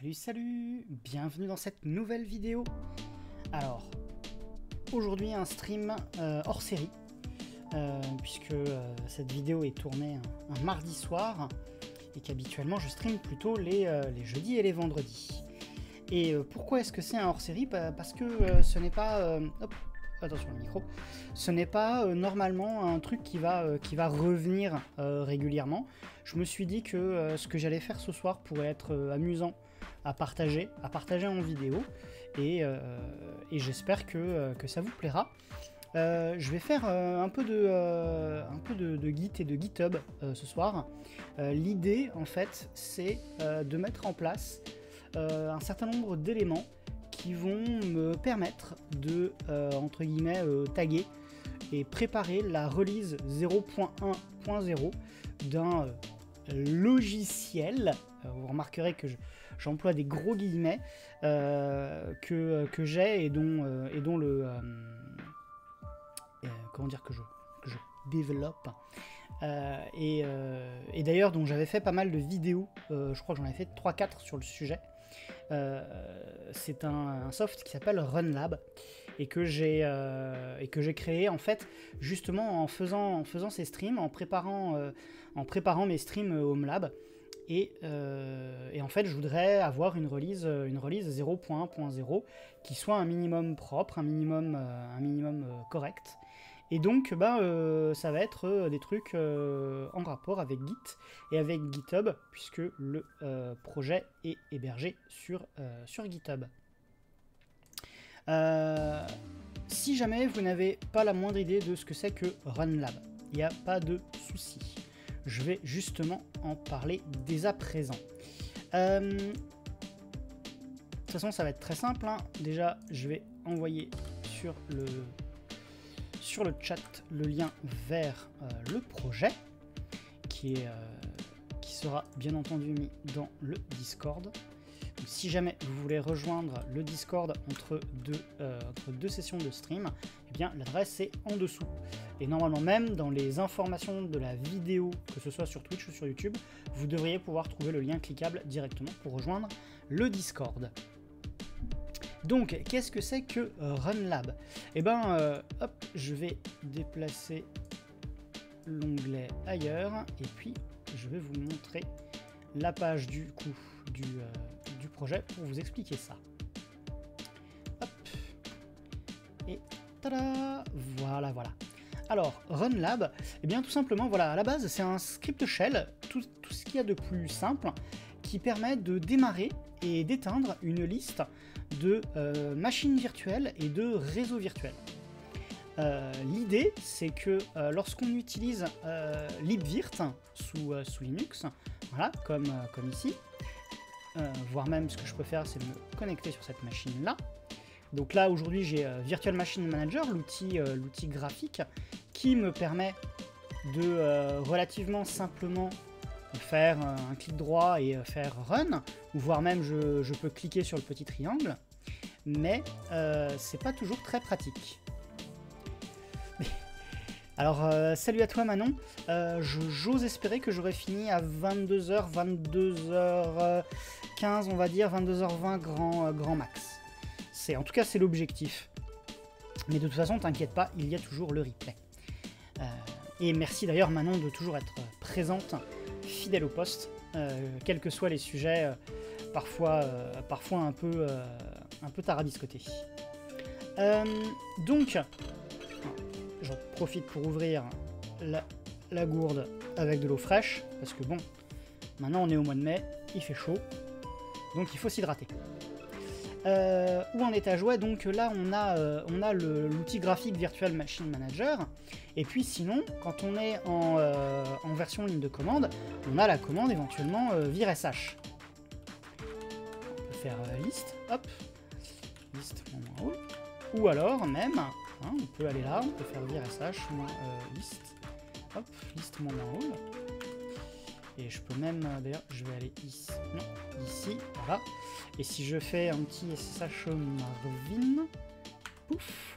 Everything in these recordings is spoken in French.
Salut salut Bienvenue dans cette nouvelle vidéo Alors, aujourd'hui un stream euh, hors série, euh, puisque euh, cette vidéo est tournée un, mardi soir, et qu'habituellement je stream plutôt les, les, jeudis et les vendredis. Et pourquoi est-ce que c'est un hors série? Parce que ce n'est pas... Hop, attention le micro, ce n'est pas normalement un truc qui va, qui va revenir régulièrement. Je me suis dit que ce que j'allais faire ce soir pourrait être amusant à partager, à partager en vidéo. Et, euh, j'espère euh, que, ça vous plaira. Euh, je vais faire un peu de, Git et de GitHub ce soir. L'idée, en fait, c'est de mettre en place un certain nombre d'éléments qui vont me permettre de, entre guillemets, taguer et préparer la release 0.1.0 d'un logiciel. vous remarquerez que je, j'emploie des gros guillemets euh, que, que j'ai et dont, euh, et dont le. Euh, comment dire que je, que je développe. et, et d'ailleurs, dont j'avais fait pas mal de vidéos, je crois que j'en ai fait 3-4 sur le sujet. c'est un, soft qui s'appelle RunLab et que j'ai et que j'ai créé en fait justement en faisant en faisant ces streams, en préparant en préparant mes streams HomeLab. Euh, et, en fait, je voudrais avoir une release, euh, une release 0.1.0 qui soit un minimum propre, un minimum, euh, un minimum correct. Et donc, bah, ça va être des trucs en rapport avec Git et avec GitHub, puisque le projet est hébergé sur, sur GitHub. si jamais vous n'avez pas la moindre idée de ce que c'est que RunLab, il n'y a pas de souci je vais justement en parler dès à présent. Euh, de toute façon, ça va être très simple. Hein. Déjà, je vais envoyer sur le, sur le chat le lien vers euh, le projet qui, est, euh, qui sera bien entendu mis dans le Discord. si jamais vous voulez rejoindre le Discord entre deux, deux sessions de stream, eh l'adresse est en dessous. Et normalement même, dans les informations de la vidéo, que ce soit sur Twitch ou sur YouTube, vous devriez pouvoir trouver le lien cliquable directement pour rejoindre le Discord. Donc, qu'est-ce que c'est que RunLab? Eh ben, euh, hop, je vais déplacer l'onglet ailleurs, et puis je vais vous montrer la page du coup du, euh, projet pour vous expliquer ça. Hop. Et Voilà, voilà. Alors, RunLab, eh bien tout simplement, voilà, à la base, c'est un script shell, tout, ce qu'il y a de plus simple, qui permet de démarrer et d'éteindre une liste de euh, machines virtuelles et de réseaux virtuels. Euh, l'idée, c'est que euh, lorsqu'on utilise libvirt sous, Linux, voilà, comme, comme ici, voire même ce que je peux faire, c'est me connecter sur cette machine-là, donc là aujourd'hui j'ai euh, Virtual Machine Manager, euh, l'outil graphique, qui me permet de euh, relativement simplement faire un clic droit et faire Run, voire même je, peux cliquer sur le petit triangle, mais c'est pas toujours très pratique. Alors, salut à toi Manon. J'ose espérer que j'aurai fini à 22h, 22h15, on va dire, 22h20 grand, grand max en tout cas c'est l'objectif. Mais de toute façon, t'inquiète pas, il y a toujours le replay. Euh, et merci d'ailleurs Manon de toujours être présente, fidèle au poste, euh, quels que soient les sujets, euh, parfois, un peu, un peu donc, j'en profite pour ouvrir la gourde avec de l'eau fraîche, parce que bon, maintenant on est au mois de mai, il fait chaud, donc il faut s'hydrater. Euh, en est à Donc là, on a, euh, on a l'outil graphique Virtual Machine Manager. Et puis sinon, quand on est en, euh, version ligne de commande, on a la commande éventuellement virsh. On peut faire liste, hop, liste Ou alors même, hein, on peut aller là, on peut faire virsh, liste, hop, liste mon et je peux même, euh, d'ailleurs, je vais aller ici, non, ici, voilà. Et si je fais un petit SSH Marvin, pouf,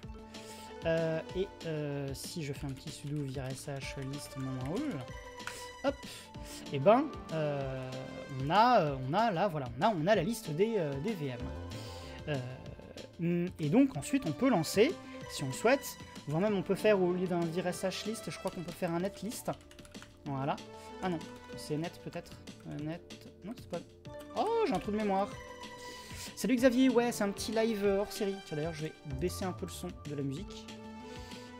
euh, et euh, si je fais un petit sudo virsh list mon hop, et eh ben, on, a, on a là, voilà, on a, on a la liste des, des VM. et donc ensuite, on peut lancer, si on le souhaite, voire même on peut faire, au lieu d'un dire SH list, je crois qu'on peut faire un net list. Voilà. Ah non, c'est net peut-être. net. Non, c'est pas. Oh, j'ai un trou de mémoire. Salut Xavier, ouais, c'est un petit live hors série. D'ailleurs, je vais baisser un peu le son de la musique.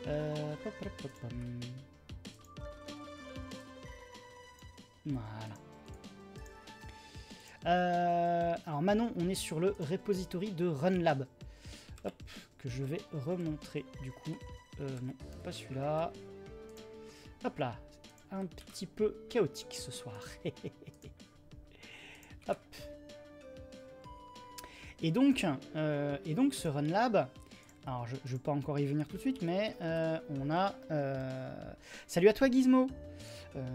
Euh... Voilà. Euh, alors Manon, on est sur le repository de RunLab. Hop, que je vais remontrer du coup. Euh, non, pas celui-là. Hop là, un petit peu chaotique ce soir. Hop. Et donc, euh, et donc ce RunLab, alors je ne vais pas encore y venir tout de suite, mais euh, on a... Euh, salut à toi Gizmo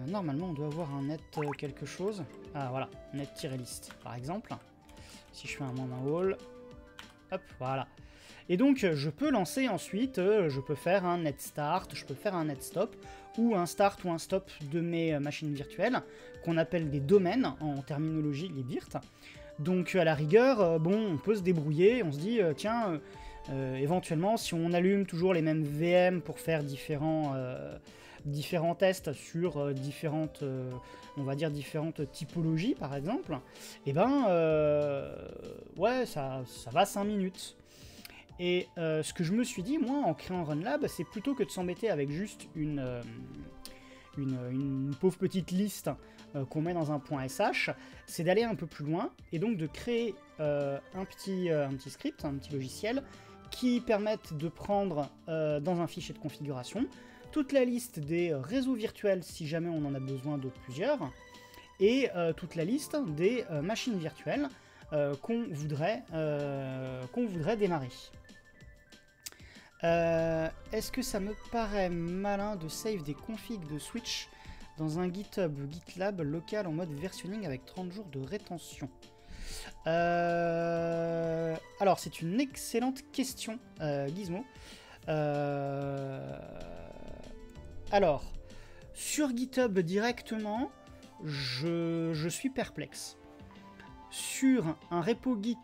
Normalement on doit avoir un net quelque chose. Ah voilà, net-list par exemple. Si je fais un moins wall, hop, voilà. Et donc je peux lancer ensuite, je peux faire un net start, je peux faire un net stop, un start ou un stop de mes machines virtuelles, qu'on appelle des domaines en terminologie les. Donc à la rigueur, euh, bon, on peut se débrouiller, on se dit, euh, tiens, euh, éventuellement, si on allume toujours les mêmes VM pour faire différents, différents tests sur différentes, on va dire, différentes typologies, par exemple, et eh ben, ouais, ça, ça va 5 minutes. Et ce que je me suis dit, moi, en créant RunLab, c'est plutôt que de s'embêter avec juste une, une, pauvre petite liste euh, qu'on met dans un SH, c'est d'aller un peu plus loin et donc de créer euh, un, petit, euh, un petit script, un petit logiciel qui permette de prendre dans un fichier de configuration toute la liste des réseaux virtuels si jamais on en a besoin de plusieurs et toute la liste des machines virtuelles qu'on voudrait, qu'on voudrait démarrer. Est-ce que ça me paraît malin de save des configs de Switch dans un GitHub GitLab local en mode versionning avec 30 jours de rétention euh, Alors, c'est une excellente question, euh, Gizmo. Euh, alors, sur GitHub directement, je, suis perplexe. Sur un repo Git,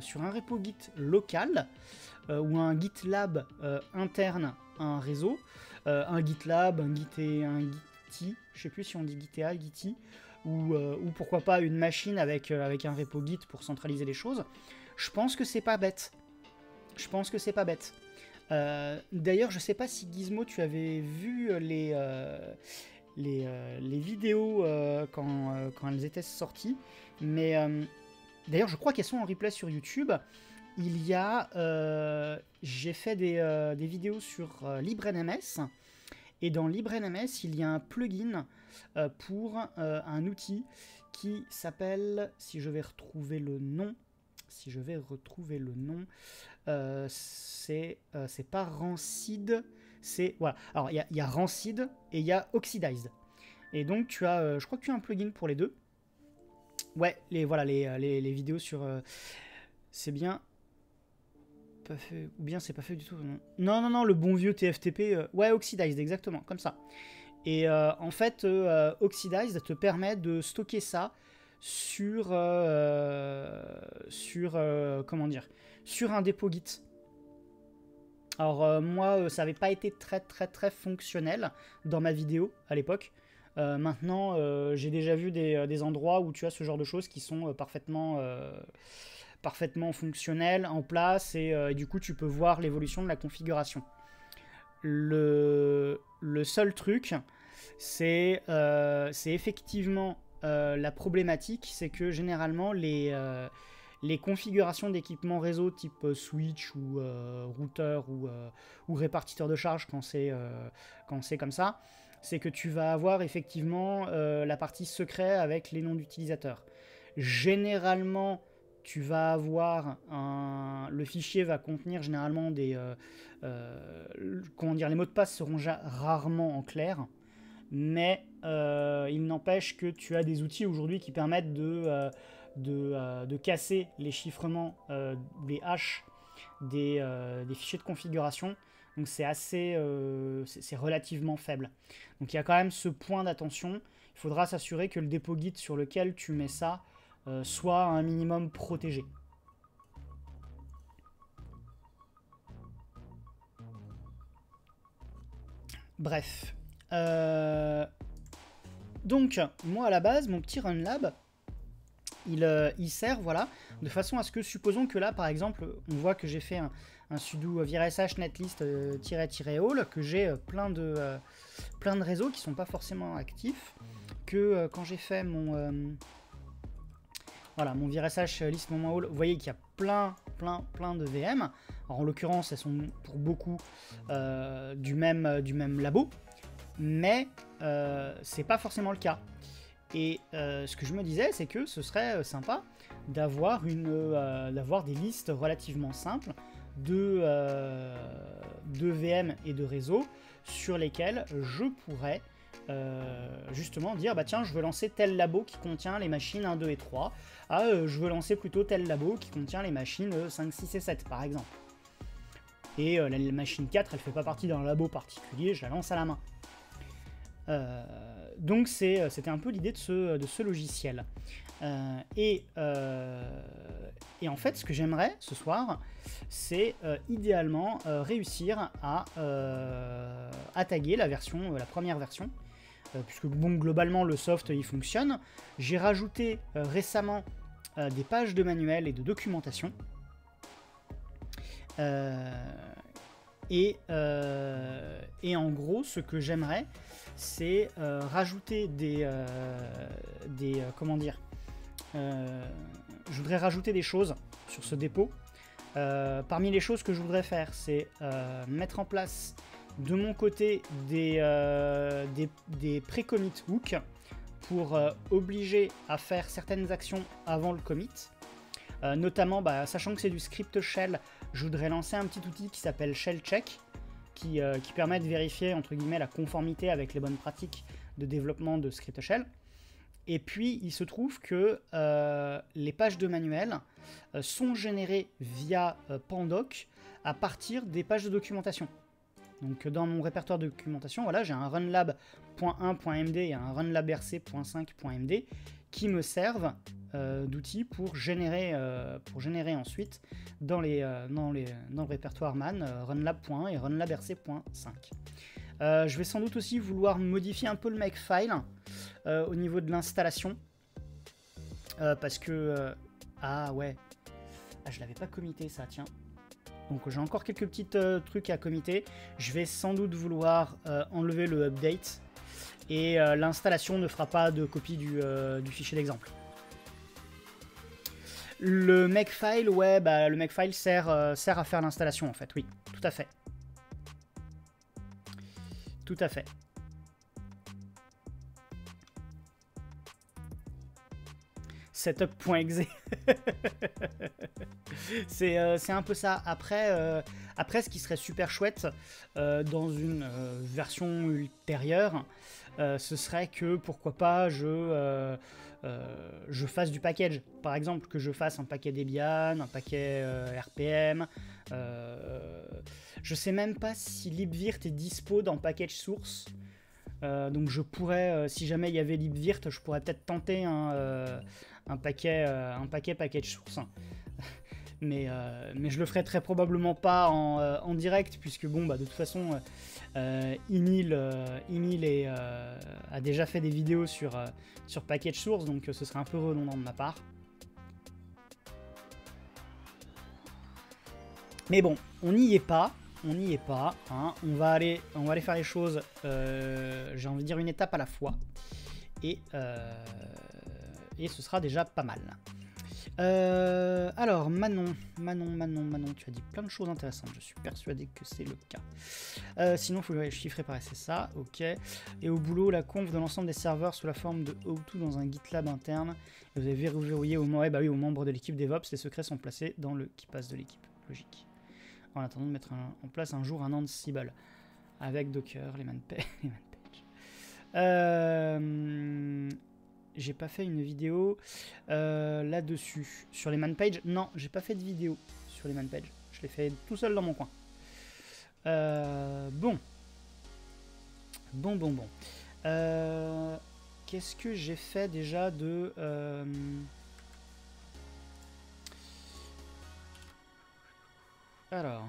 sur un repo Git local ou un GitLab interne à un réseau, un GitLab, un Git un Git je sais plus si on dit Gitea, Giti, ou, euh, ou pourquoi pas une machine avec, euh, avec un repo Git pour centraliser les choses, je pense que c'est pas bête. Je pense que c'est pas bête. Euh, d'ailleurs, je sais pas si Gizmo, tu avais vu les, les, les, vidéos quand, quand, elles étaient sorties, mais d'ailleurs, je crois qu'elles sont en replay sur YouTube. Il y a, j'ai fait des, des, vidéos sur LibreNMS et dans LibreNMS, il y a un plugin euh, pour euh, un outil qui s'appelle, si je vais retrouver le nom, si je vais retrouver le nom, euh, c'est pas Rancid, c'est voilà. Alors il y, a Rancid et il y a Oxidized. Et donc tu as, je crois que tu as un plugin pour les deux. Ouais, les voilà les, les, les vidéos sur, c'est bien fait. Ou bien c'est pas fait du tout. Non, non, non, le bon vieux TFTP. Euh, ouais, Oxidized, exactement, comme ça. Et euh, en fait, euh, Oxidized te permet de stocker ça sur. sur. comment dire Sur un dépôt Git. Alors, moi, ça n'avait pas été très, très, très fonctionnel dans ma vidéo à l'époque. maintenant, j'ai déjà vu des, des, endroits où tu as ce genre de choses qui sont parfaitement parfaitement fonctionnel, en place, euh, et, du coup tu peux voir l'évolution de la configuration. Le, le seul truc, c'est euh, effectivement euh, la problématique, c'est que généralement les, les configurations d'équipements réseau type switch ou routeur ou, ou, répartiteur de charge quand c'est comme ça, c'est que tu vas avoir effectivement la partie secret avec les noms d'utilisateurs. Généralement, tu vas avoir un... Le fichier va contenir généralement des... Euh, euh, comment dire Les mots de passe seront rarement en clair, mais euh, il n'empêche que tu as des outils aujourd'hui qui permettent de, de, casser les chiffrements, des hash des, des, fichiers de configuration. Donc c'est assez, c'est relativement faible. Donc il y a quand même ce point d'attention. Il faudra s'assurer que le dépôt Git sur lequel tu mets ça soit un minimum protégé. Bref. Euh, donc, moi à la base, mon petit RunLab, il, euh, il, sert, voilà, de façon à ce que, supposons que là, par exemple, on voit que j'ai fait un, sudo virsh netlist-all, euh, que j'ai plein, de, plein de réseaux qui sont pas forcément actifs, que quand j'ai fait mon... voilà, mon virsh list all, vous voyez qu'il y a plein, plein, plein de VM. en l'occurrence, elles sont pour beaucoup du, même, du même labo mais euh, c'est pas forcément le cas. Et euh, ce que je me disais, c'est que ce serait euh, sympa d'avoir des listes relativement simples de, de VM et de réseaux sur lesquels je pourrais justement dire bah tiens je veux lancer tel labo qui contient les machines 1, 2 et 3 ah je veux lancer plutôt tel labo qui contient les machines 5, 6 et 7 par exemple. Et la machine 4 elle fait pas partie d'un labo particulier je la lance à la main. Euh, donc euh, c'était un peu l'idée de ce, de ce logiciel. Euh, et, et, en fait, ce que j'aimerais ce soir, c'est idéalement réussir à, à, taguer la version, la première version, puisque bon, globalement le soft il fonctionne. J'ai rajouté récemment des pages de manuel et de documentation. Et, en gros, ce que j'aimerais, c'est euh, rajouter des, euh, des euh, comment dire, je voudrais rajouter des choses sur ce dépôt. parmi les choses que je voudrais faire, c'est mettre en place de mon côté des, des, pré-commit hooks pour obliger à faire certaines actions avant le commit. notamment, bah, sachant que c'est du script shell, je voudrais lancer un petit outil qui s'appelle shell check, euh, qui, permet de vérifier entre guillemets la conformité avec les bonnes pratiques de développement de script shell. Et puis il se trouve que euh, les pages de manuel euh, sont générées via Pandoc à partir des pages de documentation. Donc dans mon répertoire de documentation, voilà, j'ai un runlab.1.md et un runlabrc.5.md qui me servent euh, d'outils pour générer, euh, pour générer ensuite dans, les, euh, dans, les, dans le répertoire man runlab.1 et runlabrc.5. je vais sans doute aussi vouloir modifier un peu le makefile au niveau de l'installation. Parce que ah ouais. Ah, je l'avais pas commité ça tiens. Donc j'ai encore quelques petits trucs à commiter. Je vais sans doute vouloir enlever le update. Et l'installation ne fera pas de copie du, du fichier d'exemple. Le makefile, ouais, bah, le makefile sert, euh, sert à faire l'installation en fait, oui, tout à fait. Tout à fait. Setup.exe. Euh, c'est un peu ça. Après, euh, après, ce qui serait super chouette dans une version ultérieure, ce serait que pourquoi pas je euh, je fasse du package. Par exemple, que je fasse un paquet Debian, un paquet euh, RPM. Euh, je sais même pas si libvirt est dispo dans package source. donc je pourrais, si jamais il y avait libvirt, je pourrais peut-être tenter un, paquet, un paquet package source. mais, mais je le ferai très probablement pas en, direct, puisque bon, bah, de toute façon, euh, euh, euh, a déjà fait des vidéos sur, sur Package Source, donc ce serait un peu redondant de ma part. Mais bon, on n'y est pas, on n'y est pas. Hein. On, va aller, faire les choses, j'ai envie de dire une étape à la fois. Et ce sera déjà pas mal. Euh, alors, Manon, Manon, Manon, Manon, tu as dit plein de choses intéressantes. Je suis persuadé que c'est le cas. Euh, sinon, il faut chiffrer par ça, ok. Et au boulot, la conf de l'ensemble des serveurs sous la forme de O2 dans un GitLab interne. vous avez verrouillé au, bah oui, aux membres de l'équipe DevOps. Les secrets sont placés dans le qui passe de l'équipe. Logique. En attendant de mettre en place un jour un Ansible avec Docker, les manpages. Euh, j'ai pas fait une vidéo euh, là-dessus. Sur les manpages Non, j'ai pas fait de vidéo sur les manpages. Je l'ai fait tout seul dans mon coin. Euh, bon. Bon, bon, bon. Euh, Qu'est-ce que j'ai fait déjà de... euh, Alors.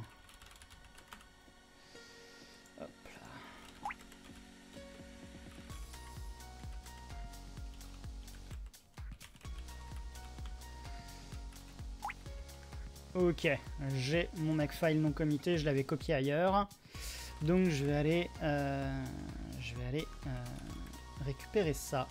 Ok, j'ai mon Makefile non commité, je l'avais copié ailleurs. Donc je vais aller, euh, je vais aller euh, récupérer ça.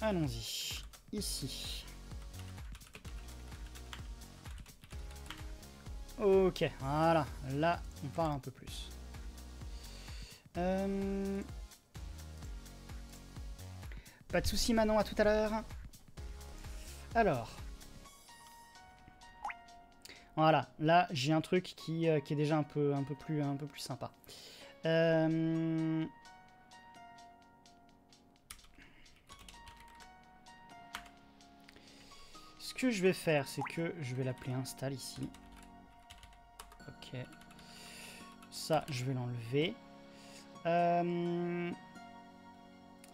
Allons-y, ici. Ok, voilà, là on parle un peu plus. Euh, Pas de soucis Manon, à tout à l'heure. Alors. Voilà, là j'ai un truc qui, euh, est déjà un peu, un peu, plus, un peu plus sympa. Euh, Ce que je vais faire, c'est que je vais l'appeler install ici. Ça, je vais l'enlever. Euh,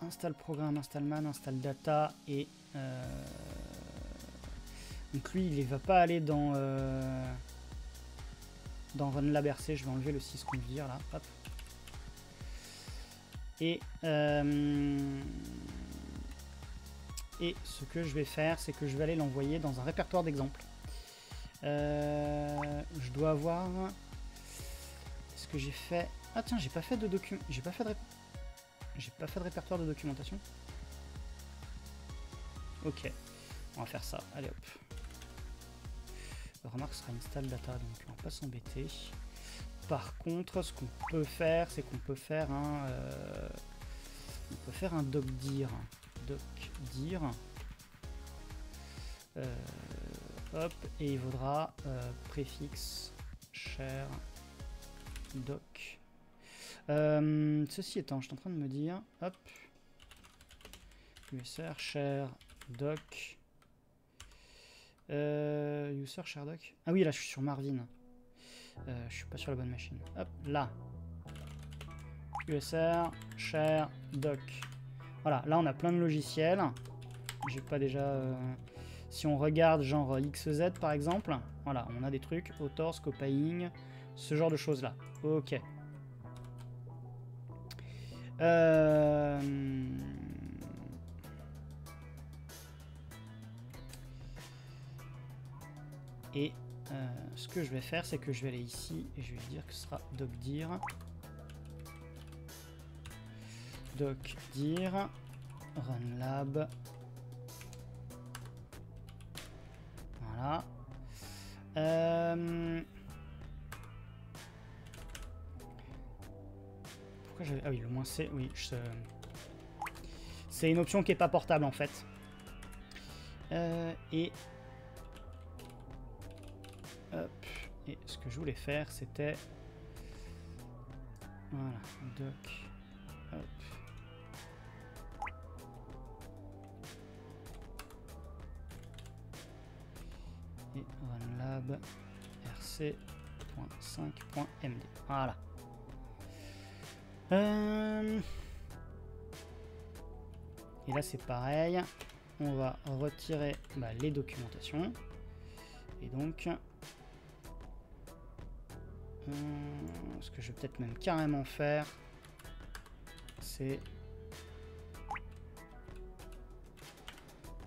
Install programme, install man, install data et euh, donc lui, il va pas aller dans euh, dans RunLab RC. Je vais enlever le 6 qu'on veut dire là. Hop. Et euh, et ce que je vais faire, c'est que je vais aller l'envoyer dans un répertoire d'exemples. Euh, je dois avoir. Est-ce que j'ai fait Ah tiens, j'ai pas fait de document. J'ai pas fait de. J'ai pas fait de répertoire de documentation. Ok, on va faire ça. Allez hop. Remarque sera install data, donc on va pas s'embêter. Par contre, ce qu'on peut faire, c'est qu'on peut faire un. euh, on peut faire un docdir. Docdir. Euh, hop, et il vaudra euh, préfixe share doc. Euh, ceci étant, je suis en train de me dire, hop, usr share doc. Euh, user share doc. Ah oui, là je suis sur Marvin. Je suis pas sur la bonne machine. Hop, là. USR share doc. Voilà, là on a plein de logiciels. J'ai pas déjà. Si on regarde genre XZ par exemple, voilà, on a des trucs, author, scopying, ce genre de choses là. Ok. Euh... Et euh, ce que je vais faire, c'est que je vais aller ici et je vais dire que ce sera docdir. Docdir runlab Euh, Pourquoi j'avais... Ah oui, le moins C, oui. C'est une option qui est pas portable en fait. Euh, et... Hop. Et ce que je voulais faire, c'était... Voilà, doc. Runlab rc.5.md. Voilà. Euh, Et là c'est pareil. On va retirer bah, les documentations. Et donc... euh, ce que je vais peut-être même carrément faire, c'est...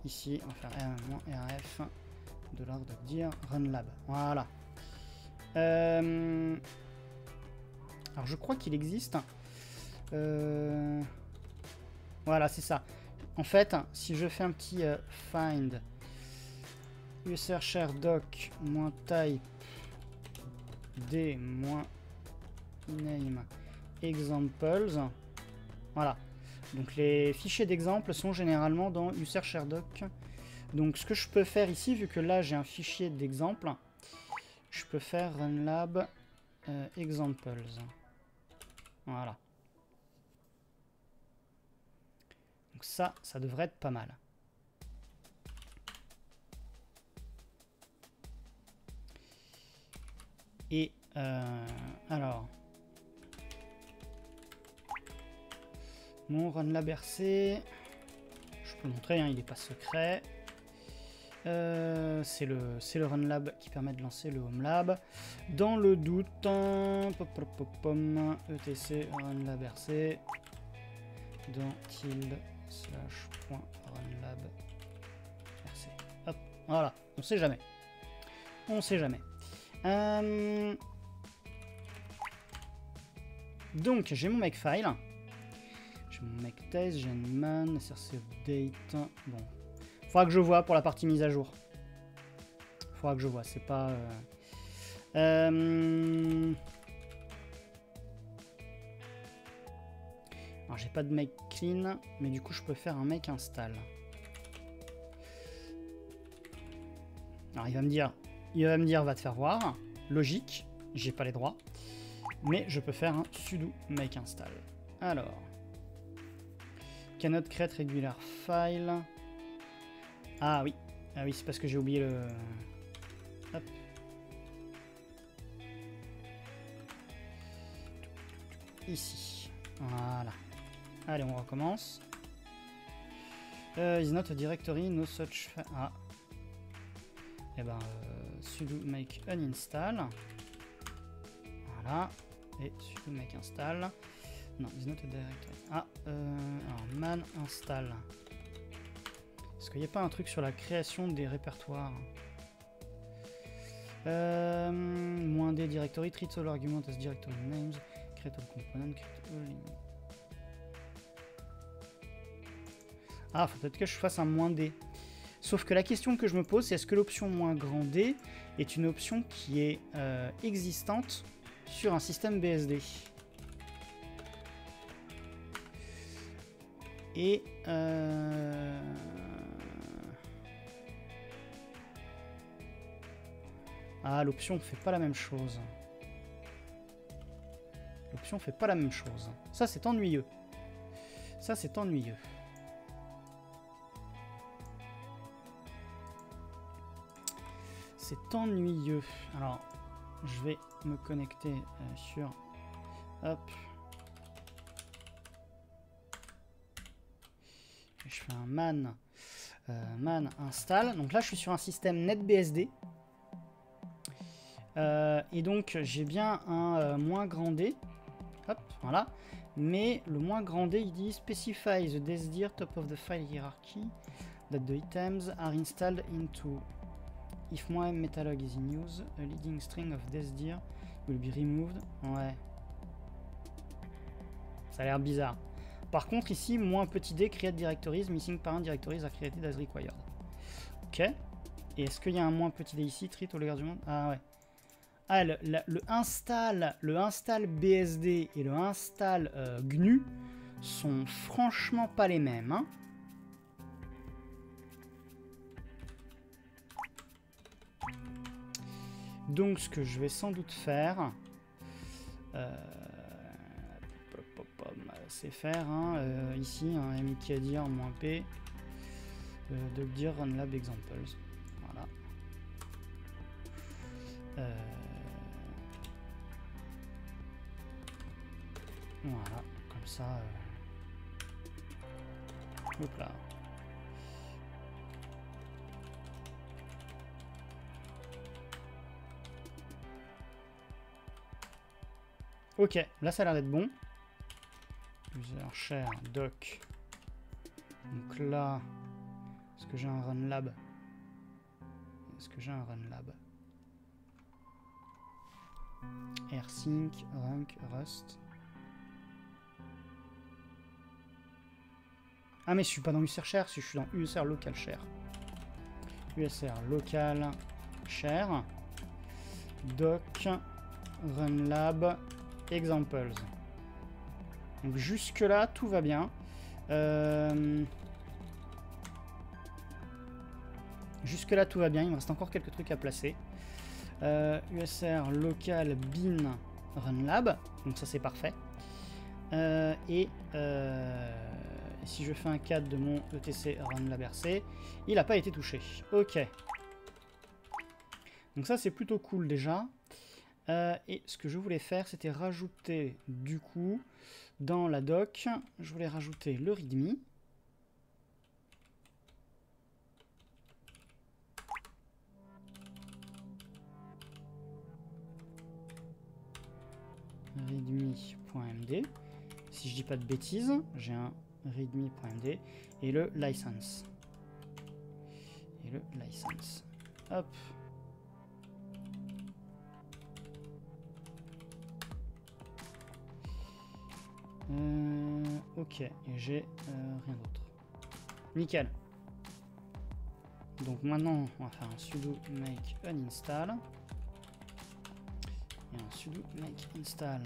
Ici, on va faire R-rf de l'ordre de dire runlab. Voilà. Euh, Alors je crois qu'il existe. Euh, Voilà, c'est ça. En fait, si je fais un petit euh, find user share doc type d name examples. Voilà. Donc les fichiers d'exemple sont généralement dans user share doc. Donc ce que je peux faire ici, vu que là j'ai un fichier d'exemple, je peux faire runlab euh, examples. Voilà. Donc ça, ça devrait être pas mal. Et euh, alors, mon runlab RC, je peux le montrer, hein, il n'est pas secret. Euh, c'est le, le RunLab qui permet de lancer le HomeLab. Dans le doute, pop, pop, pop, etc RunLab RC dans tilde slash point runlab RC. Hop, voilà, on sait jamais. On sait jamais. Euh, donc, j'ai mon makefile. J'ai mon make test, j'ai une man, src update. Bon, Faudra que je vois pour la partie mise à jour. Faudra que je vois, c'est pas... Euh... Euh... Alors j'ai pas de make clean, mais du coup je peux faire un make install. Alors il va me dire, il va me dire va te faire voir. Logique, j'ai pas les droits. Mais je peux faire un sudo make install. Alors. Cannot create regular file. Ah oui. Ah oui, c'est parce que j'ai oublié le... Hop. Ici. Voilà. Allez, on recommence. Uh, is not a directory, no such... Ah. Et eh ben, euh, sudo make uninstall. Voilà. Et sudo make install. Non, is not a directory. Ah, euh, alors man install. Qu'il n'y a pas un truc sur la création des répertoires. Euh, Moins des directory, treat all argument as directory names, create all component, create all... Ah, faut peut-être que je fasse un moins D. Sauf que la question que je me pose, c'est est-ce que l'option moins grand D est une option qui est euh, existante sur un système BSD Et... Euh... Ah, l'option fait pas la même chose. L'option fait pas la même chose. Ça, c'est ennuyeux. Ça, c'est ennuyeux. C'est ennuyeux. Alors, je vais me connecter euh, sur... Hop. Je fais un man, euh, man install. Donc là, je suis sur un système NetBSD. Euh, et donc j'ai bien un euh, moins grand D. Hop, voilà. Mais le moins grand D, il dit specify the desdir top of the file hierarchy that the items are installed into. If my metalog is in use, a leading string of desdir will be removed. Ouais. Ça a l'air bizarre. Par contre, ici, moins petit d, create directories, missing parent directories are created as required. Ok. Et est-ce qu'il y a un moins petit d ici, treat au regard du monde? Ah ouais. Ah, le, install, BSD et le install euh, GNU sont franchement pas les mêmes. Hein. Donc ce que je vais sans doute faire, euh, c'est faire hein, euh, ici un mkdir -p de dire runlab examples. Voilà. Voilà, comme ça. Euh... Hop là. Ok, là ça a l'air d'être bon. User share doc. Donc là, est-ce que j'ai un run lab? Est-ce que j'ai un run lab? AirSync, rank, rust. Ah mais je suis pas dans USR share, si je suis dans USR local share. USR local share. Doc runlab examples. Donc jusque là tout va bien. Euh, jusque là tout va bien, il me reste encore quelques trucs à placer. USR local bin runlab. Donc ça c'est parfait. et si je fais un cadre de mon ETC runlab RC, il n'a pas été touché. Ok. Donc ça c'est plutôt cool déjà. et ce que je voulais faire, c'était rajouter du coup dans la doc, je voulais rajouter le readme. readme.md. Si je dis pas de bêtises, j'ai un readme.md et le license. Et le license. Hop. Euh, ok, j'ai euh, rien d'autre. Nickel. Donc maintenant, on va faire un sudo make uninstall. Et un sudo make install.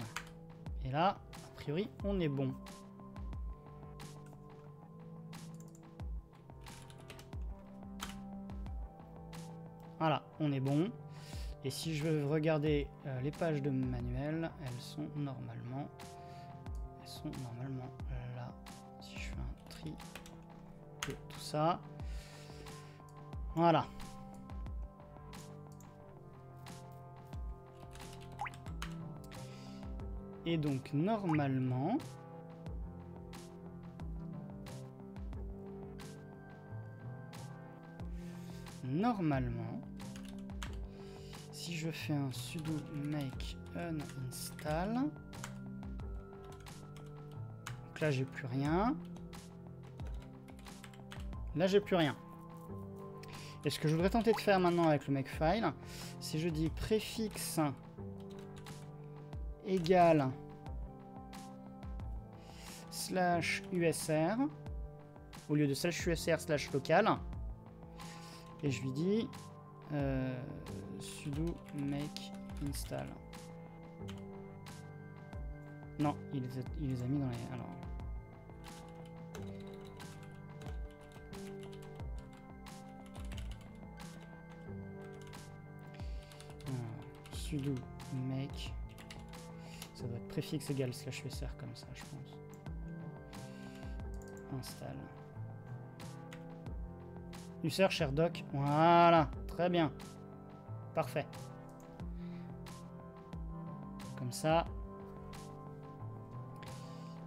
Et là, a priori, on est bon. Voilà, on est bon. Et si je veux regarder euh, les pages de manuel, elles sont normalement sont normalement là. Si je fais un tri de tout ça. Voilà. Et donc normalement... Normalement, je fais un sudo make uninstall, là, j'ai plus rien. Là, j'ai plus rien. Et ce que je voudrais tenter de faire maintenant avec le makefile, c'est je dis préfixe égal slash usr au lieu de slash usr slash local. Et je lui dis euh, sudo make install. Non, il les, a, mis dans les... Alors, sudo make. Ça doit être préfixe égal slash usr comme ça, je pense. Install. User share doc. Voilà, très bien. Parfait. Comme ça.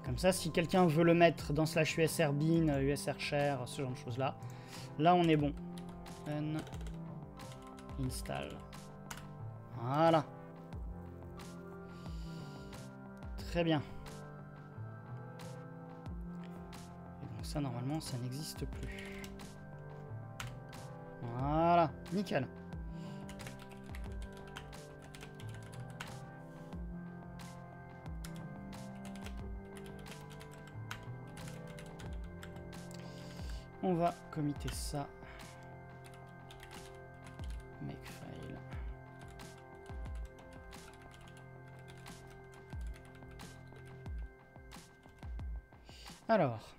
Comme ça, si quelqu'un veut le mettre dans slash usr bin, usr share, ce genre de choses là, là on est bon. install. Voilà. Très bien. Et donc ça, normalement, ça n'existe plus. Voilà, nickel. On va committer ça Alors.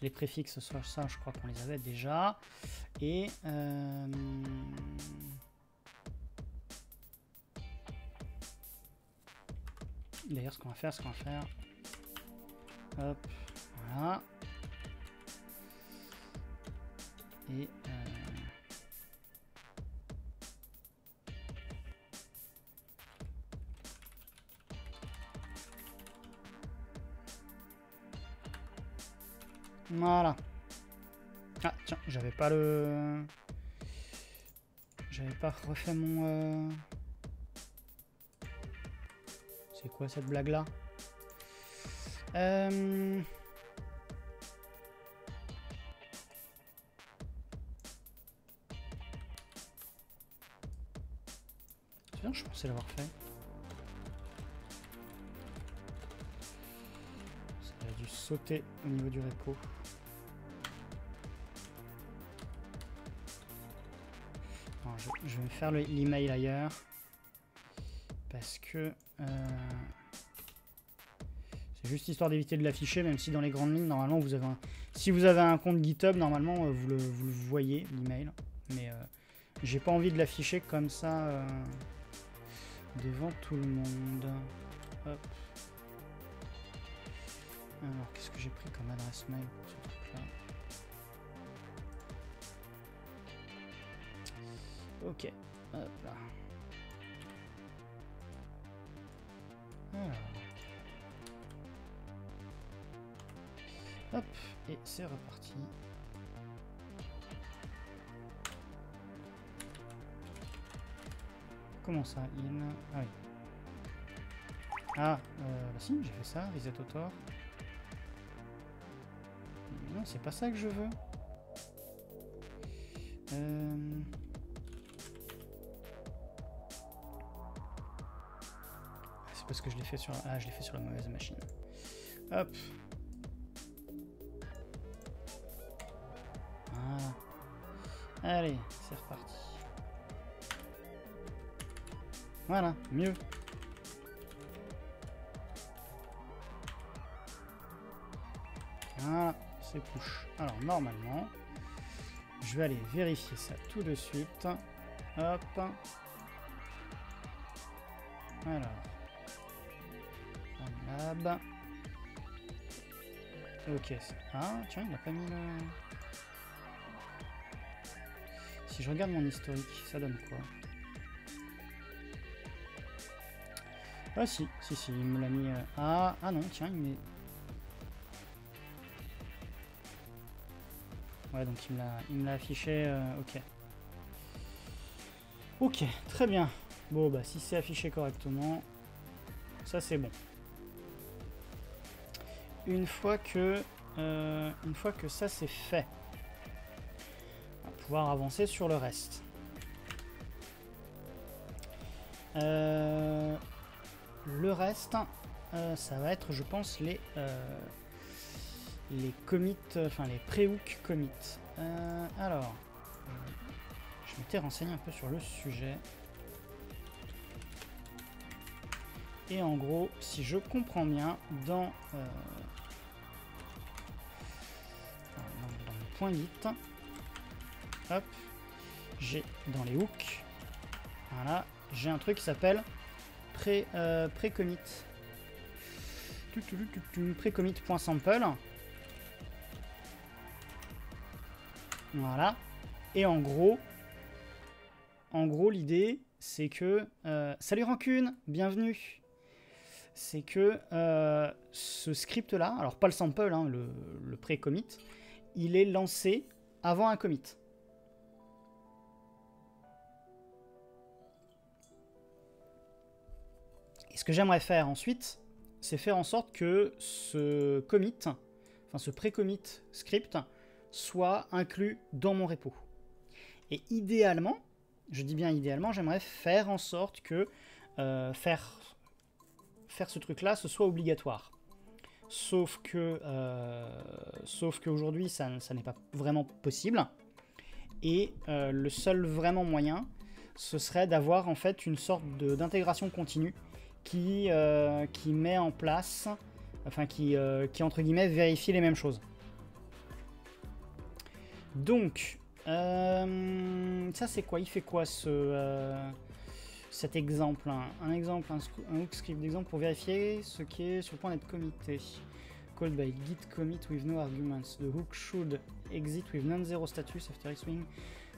Les préfixes, soit ça, je crois qu'on les avait déjà. Et... Euh... D'ailleurs, ce qu'on va faire, ce qu'on va faire... Hop, pas le... J'avais pas refait mon... Euh, c'est quoi cette blague-là? Euh... Bien, je pensais l'avoir fait. Ça a dû sauter au niveau du repo. Je, vais faire l'email ailleurs. Parce que... Euh, c'est juste histoire d'éviter de l'afficher, même si dans les grandes lignes, normalement, vous avez un... Si vous avez un compte GitHub, normalement, euh, vous le, voyez, l'email. Mais euh, j'ai pas envie de l'afficher comme ça devant tout le monde. Alors, qu'est-ce que j'ai pris comme adresse mail? Hop là. Alors. Hop, et c'est reparti. Comment ça, in Ah oui. Ah, euh, bah si, j'ai fait ça, reset autor. Non, c'est pas ça que je veux. Euh... que je l'ai fait sur ah je l'ai fait sur la mauvaise machine. Hop. Allez, c'est reparti. Voilà, mieux. Voilà, c'est push. Alors normalement, je vais aller vérifier ça tout de suite. Hop. Alors. Ok. Ah, tiens, il a pas mis le... Si je regarde mon historique, ça donne quoi? Ah si, si, si, il me l'a mis... Euh, ah, ah non, tiens, il met... Ouais, donc il me l'a affiché, euh, ok. Ok, très bien. Bon, bah si c'est affiché correctement, ça c'est bon une fois que, euh, une fois que ça c'est fait, on va pouvoir avancer sur le reste. Euh, le reste, euh, ça va être, je pense, les les commits, enfin les pré-hook commits. alors, je m'étais renseigné un peu sur le sujet. Et en gros, si je comprends bien, dans point vite. Hop. J'ai dans les hooks. Voilà. J'ai un truc qui s'appelle pré, euh, commit Pré-commit.sample. Voilà. Et en gros, en gros, l'idée, c'est que... Euh, salut Rancune, bienvenue C'est que euh, ce script-là, alors pas le sample, hein, le, pré-commit, il est lancé avant un commit. Et ce que j'aimerais faire ensuite, c'est faire en sorte que ce commit, enfin ce pré-commit script, soit inclus dans mon repo. Et idéalement, je dis bien idéalement, j'aimerais faire en sorte que euh, faire, ce truc-là, ce soit obligatoire. Sauf que, euh, sauf qu'aujourd'hui, ça, n'est pas vraiment possible. Et euh, le seul vraiment moyen, ce serait d'avoir en fait une sorte d'intégration continue qui, euh, qui met en place, enfin qui, qui entre guillemets vérifie les mêmes choses. Donc, ça c'est quoi? Il fait quoi ce cet exemple, un, exemple, un, hook script d'exemple pour vérifier ce qui est sur le point d'être comité. called by git commit with no arguments. The hook should exit with non-zero status after issuing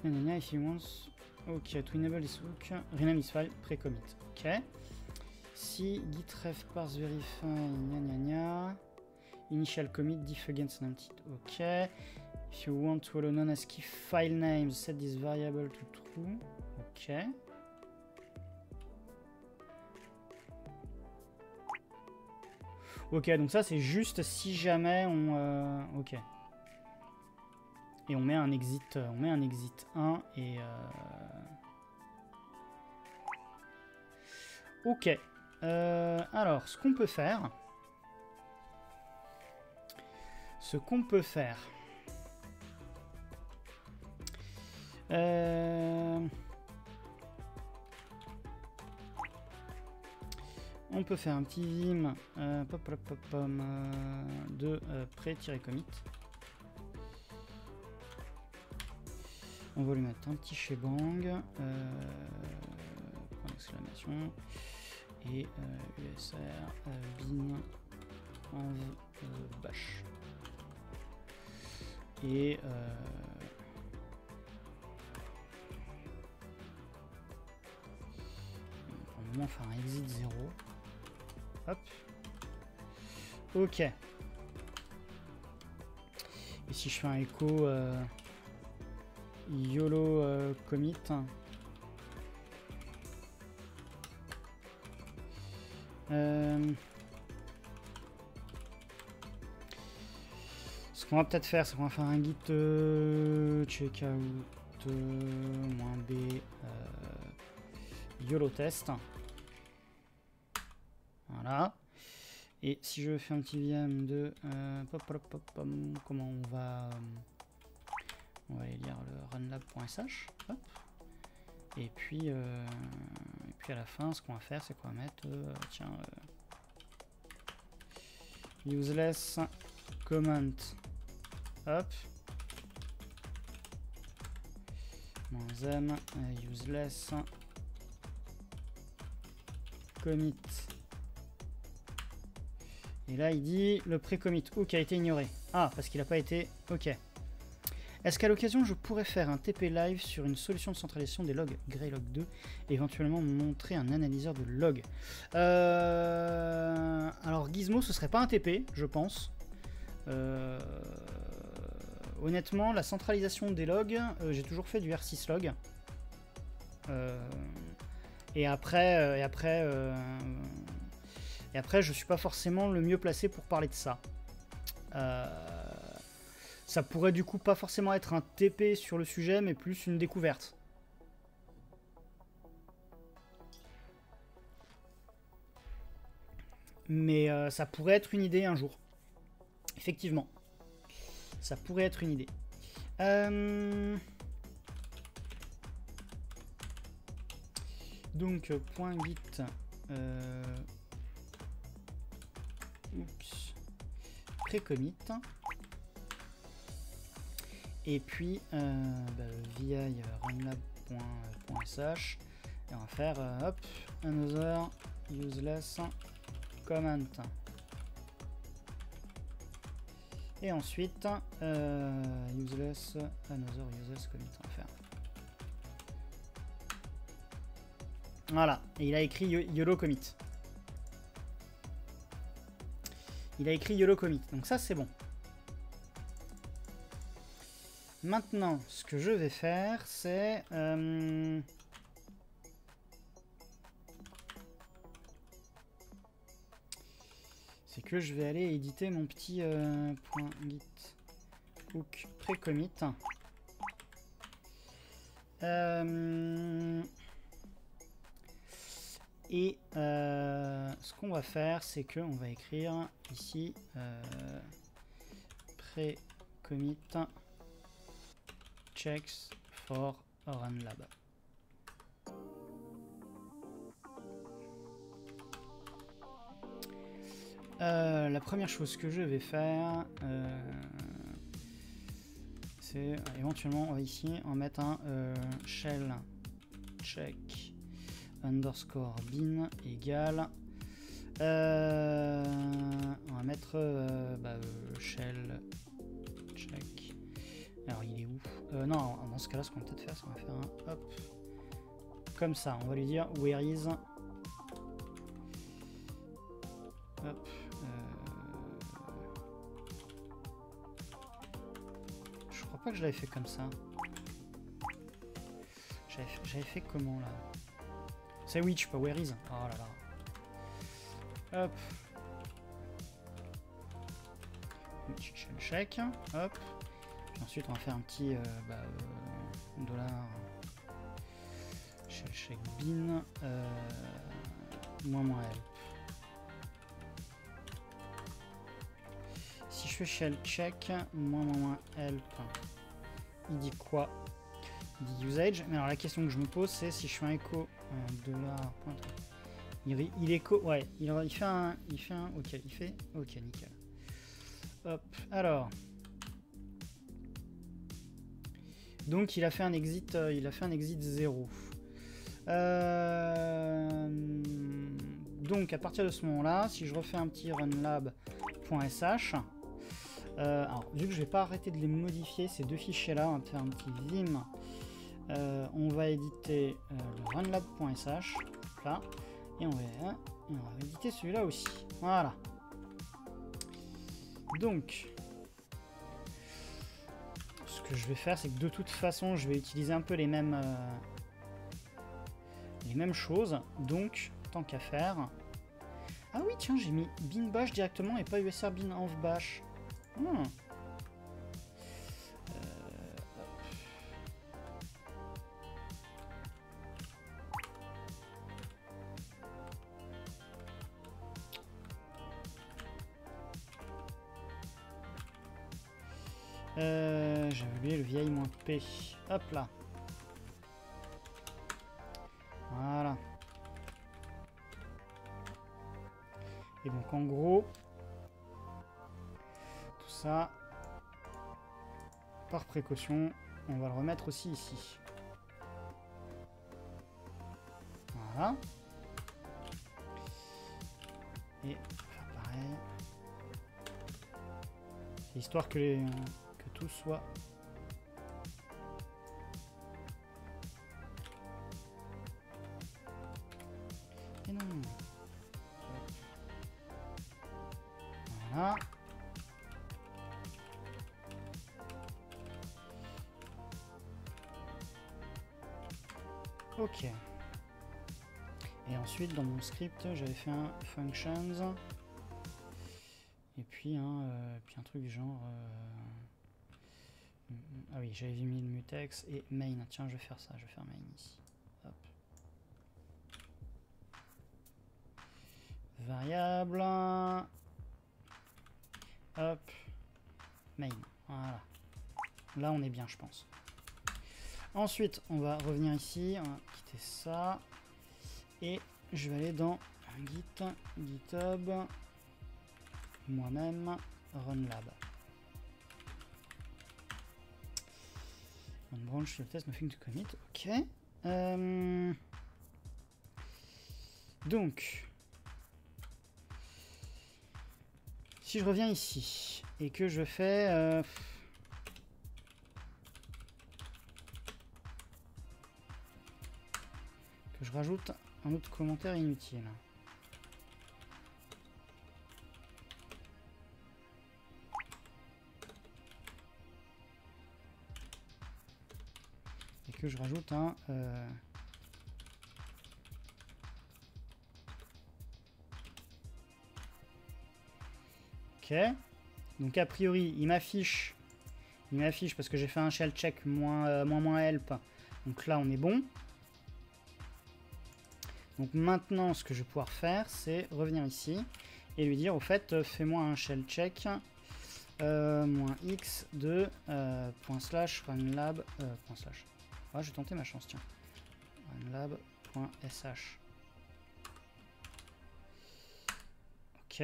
if he wants. Ok, to enable this hook, rename this file, pre-commit. Ok. Si git ref parse verify, gna. Initial commit, diff against empty. Ok. If you want to allow non-ASCII file names, set this variable to true. Ok. Ok, donc ça c'est juste si jamais on... Euh, ok. Et on met un exit, on met un exit 1 et... Euh... Ok. Euh, alors, ce qu'on peut faire... Ce qu'on peut faire... Euh... On peut faire un petit vim euh, pop, pop, pop, euh, de euh, pré-commit. On va lui mettre un petit shebang, euh, et usr bin en bash. Et on va faire un exit 0. Ok. Et si je fais un écho euh, YOLO euh, commit. Euh, ce qu'on va peut-être faire, c'est qu'on va faire un git checkout -b YOLO test. Voilà. Et si je fais un petit VM de euh, comment on va euh, on va aller lire le runlab.sh et puis euh, et puis à la fin ce qu'on va faire c'est qu'on va mettre tiens useless comment. Hop. Moins m useless commit et là, il dit le pré-commit qui a été ignoré. Ah, parce qu'il n'a pas été... Ok. Est-ce qu'à l'occasion, je pourrais faire un TP live sur une solution de centralisation des logs Greylog 2 et éventuellement montrer un analyseur de logs euh... Alors, Gizmo, ce serait pas un TP, je pense. Euh... Honnêtement, la centralisation des logs, euh, j'ai toujours fait du R6 log. Euh, et après, et après et après, je suis pas forcément le mieux placé pour parler de ça. Euh, ça pourrait du coup pas forcément être un TP sur le sujet, mais plus une découverte. Mais euh, ça pourrait être une idée un jour. Effectivement. Ça pourrait être une idée. Euh, donc, point git Oups. Pré-commit. Et puis, euh, bah, runlab.sh. Et on va faire, euh, hop, another useless comment. Et ensuite, euh, useless, another useless commit. On va faire. Voilà, et il a écrit YOLO commit. Il a écrit YOLO Commit, donc ça c'est bon. Maintenant, ce que je vais faire, c'est... Euh, c'est que je vais aller éditer mon petit euh, point git hook pré-commit. Euh, et euh, ce qu'on va faire, c'est qu'on va écrire ici euh, pré-commit checks for runlab. Euh, la première chose que je vais faire, c'est éventuellement on va ici en mettre un shell check underscore bin égale Euh, on va mettre euh, bah, euh, shell check. Alors il est où? Non, dans ce cas-là, ce qu'on va peut-être faire, c'est qu'on va faire un hop comme ça. On va lui dire where is. Hop. Je crois pas que je l'avais fait comme ça. J'avais fait, comment là? C'est which, pas where is. Oh là là. Hop. Check. Hop. Ensuite, on va faire un petit euh, bah, euh, dollar. Shell check bin. Euh, moins moins help. Si je fais shell check, moins moins moins help, il dit quoi? Il dit usage. Mais alors la question que je me pose, c'est si je fais un dollar. Il, il écho. Ouais, il, fait un. Il fait un. Ok, il fait. Ok, nickel. Hop, alors. Donc il a fait un exit, euh, il a fait un exit 0. Euh, donc à partir de ce moment-là, si je refais un petit runlab.sh, euh, alors vu que je vais pas arrêter de les modifier, ces deux fichiers-là, on va faire un petit vim. On va éditer le runlab.sh, là, et on va, éditer celui-là aussi. Voilà. Donc, ce que je vais faire, c'est que de toute façon, je vais utiliser un peu les mêmes, euh, les mêmes choses. Donc, tant qu'à faire... Ah oui, tiens, j'ai mis bin bash directement et pas usr bin env bash. Hmm. J'avais oublié le vieil moins P. Hop là. Voilà. Et donc en gros, tout ça, par précaution, on va le remettre aussi ici. Voilà. Et pareil. Histoire que les soit. J'avais fait un functions. Et puis un, euh, puis un truc genre... Euh, ah oui, j'avais mis le mutex et main. Tiens, je vais faire ça, je vais faire main ici. Variable. Hop. Main. Voilà. Là, on est bien, je pense. Ensuite, on va revenir ici. On va quitter ça. Et je vais aller dans Git, GitHub, moi-même, RunLab. On branch le test nothing to commit. Ok. Euh, donc, si je reviens ici et que je fais euh, que je rajoute un autre commentaire inutile. que je rajoute un... Euh, ok. Donc a priori, il m'affiche... Il m'affiche parce que j'ai fait un shell check moins, euh, moins moins help. Donc là, on est bon. Donc maintenant, ce que je vais pouvoir faire, c'est revenir ici et lui dire, au fait, euh, fais-moi un shell check moins x de point slash runlab point slash. Ah, je vais tenter ma chance, tiens. Lab.sh. Ok.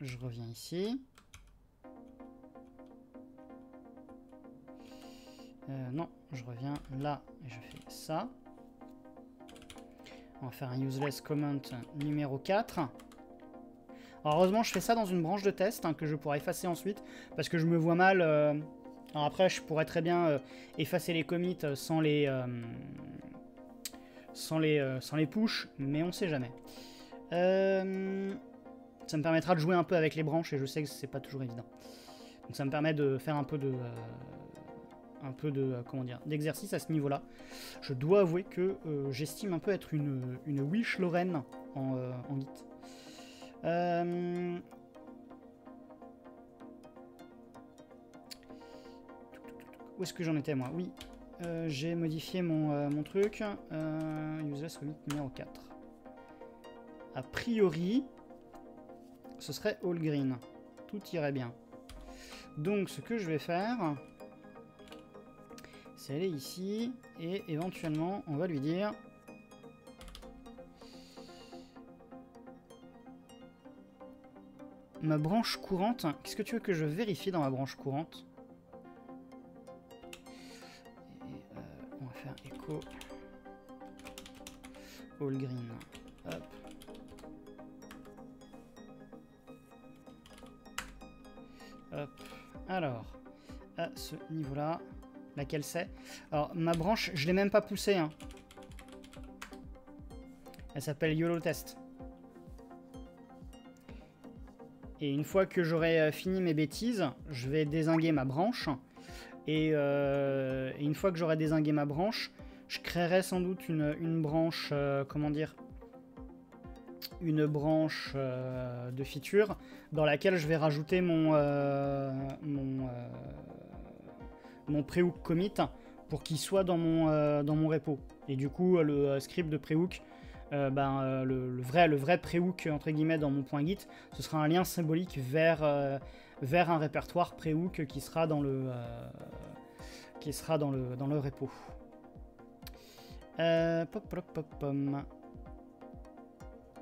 Je reviens ici. Euh, non, je reviens là et je fais ça. On va faire un useless comment numéro 4. heureusement, je fais ça dans une branche de test hein, que je pourrais effacer ensuite parce que je me vois mal. Euh, alors après, je pourrais très bien euh, effacer les commits sans les, sans les, sans les push, mais on sait jamais. ça me permettra de jouer un peu avec les branches et je sais que c'est pas toujours évident. Donc ça me permet de faire un peu de un peu de comment dire d'exercice à ce niveau-là. Je dois avouer que euh, j'estime un peu être une, une Wish Lorraine en, euh, en Git. Euh, où est-ce que j'en étais moi? Oui, j'ai modifié mon, mon truc. useless commit numéro 4. A priori, ce serait all green. Tout irait bien. Donc ce que je vais faire, c'est aller ici, et éventuellement, on va lui dire... Ma branche courante, qu'est-ce que tu veux que je vérifie dans ma branche courante? Euh, On va faire echo all green. Hop. Hop. Alors, à ce niveau-là, Laquelle c'est Alors, ma branche, je l'ai même pas poussée. Hein. Elle s'appelle YOLO Test. Et une fois que j'aurai euh, fini mes bêtises, je vais désinguer ma branche. Euh, et, une fois que j'aurai désingué ma branche, je créerai sans doute une, branche, euh, comment dire, une branche de feature dans laquelle je vais rajouter mon, mon mon prehook commit pour qu'il soit dans mon, euh, dans mon repo. Et du coup, le euh, script de prehook, euh, ben, le, vrai, le vrai prehook entre guillemets dans mon point git, ce sera un lien symbolique vers, vers un répertoire prehook qui sera dans le, qui sera dans le, dans le repo.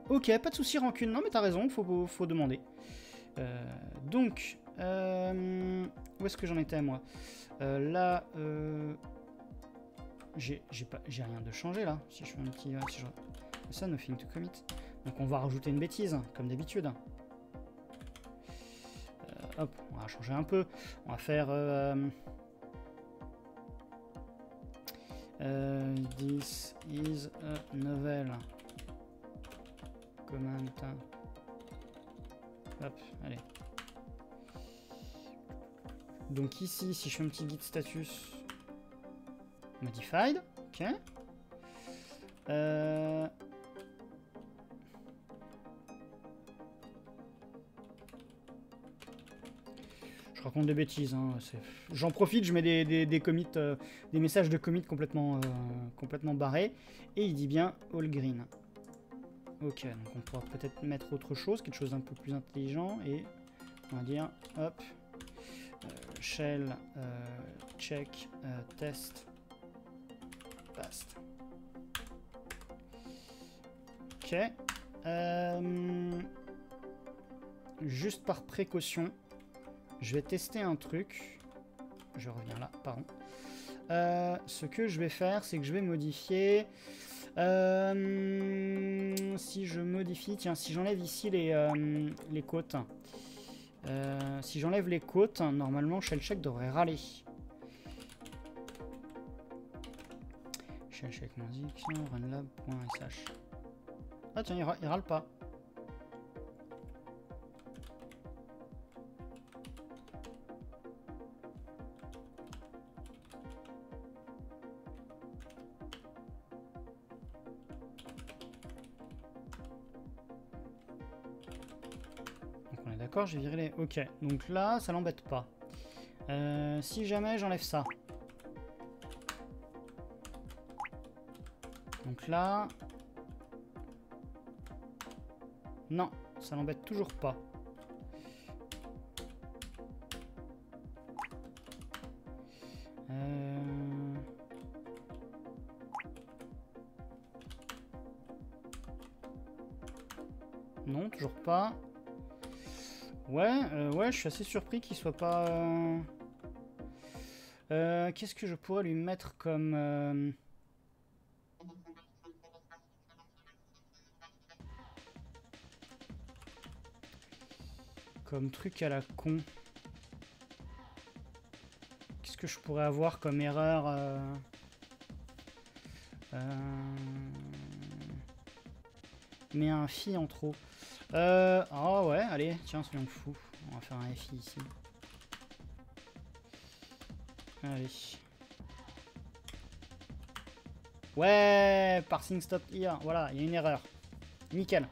Ok, pas de souci rancune. Non, mais t'as raison, faut, faut demander. donc, où est-ce que j'en étais moi euh, là, euh, j'ai rien de changé là. Si je fais un petit, si ça, nothing to commit. Donc on va rajouter une bêtise, comme d'habitude. Euh, hop, on va changer un peu. On va faire. this is a novel. Comment. Hop, allez. Donc ici, si je fais un petit git status modified, ok. Euh, je raconte des bêtises. Hein, j'en profite, je mets des, commits, euh, des messages de commit complètement, euh, complètement barrés. Et il dit bien all green. Ok, donc on pourra peut-être mettre autre chose, quelque chose d'un peu plus intelligent. Et on va dire, hop, shell euh, check euh, test past. Ok. Euh, juste par précaution, je vais tester un truc. Je reviens là, pardon. ce que je vais faire, c'est que je vais modifier. si je modifie, tiens, si j'enlève ici les, les côtes, euh, si j'enlève les côtes, normalement shellcheck devrait râler. Shellcheck runlab.sh Ah tiens, il, râle pas. J'ai viré les... Ok, donc là, ça l'embête pas. Euh, si jamais j'enlève ça. Donc là... Non, ça l'embête toujours pas. Euh... Non, toujours pas. Ouais, euh, ouais, je suis assez surpris qu'il soit pas... Euh, euh Qu'est-ce que je pourrais lui mettre comme... Euh, comme truc à la con? Qu'est-ce que je pourrais avoir comme erreur euh, Mais un fille en trop? Euh... Oh ouais, allez, tiens, soyons fou. On va faire un FI ici. Allez. Ouais, parsing stop here. Voilà, il y a une erreur. Nickel.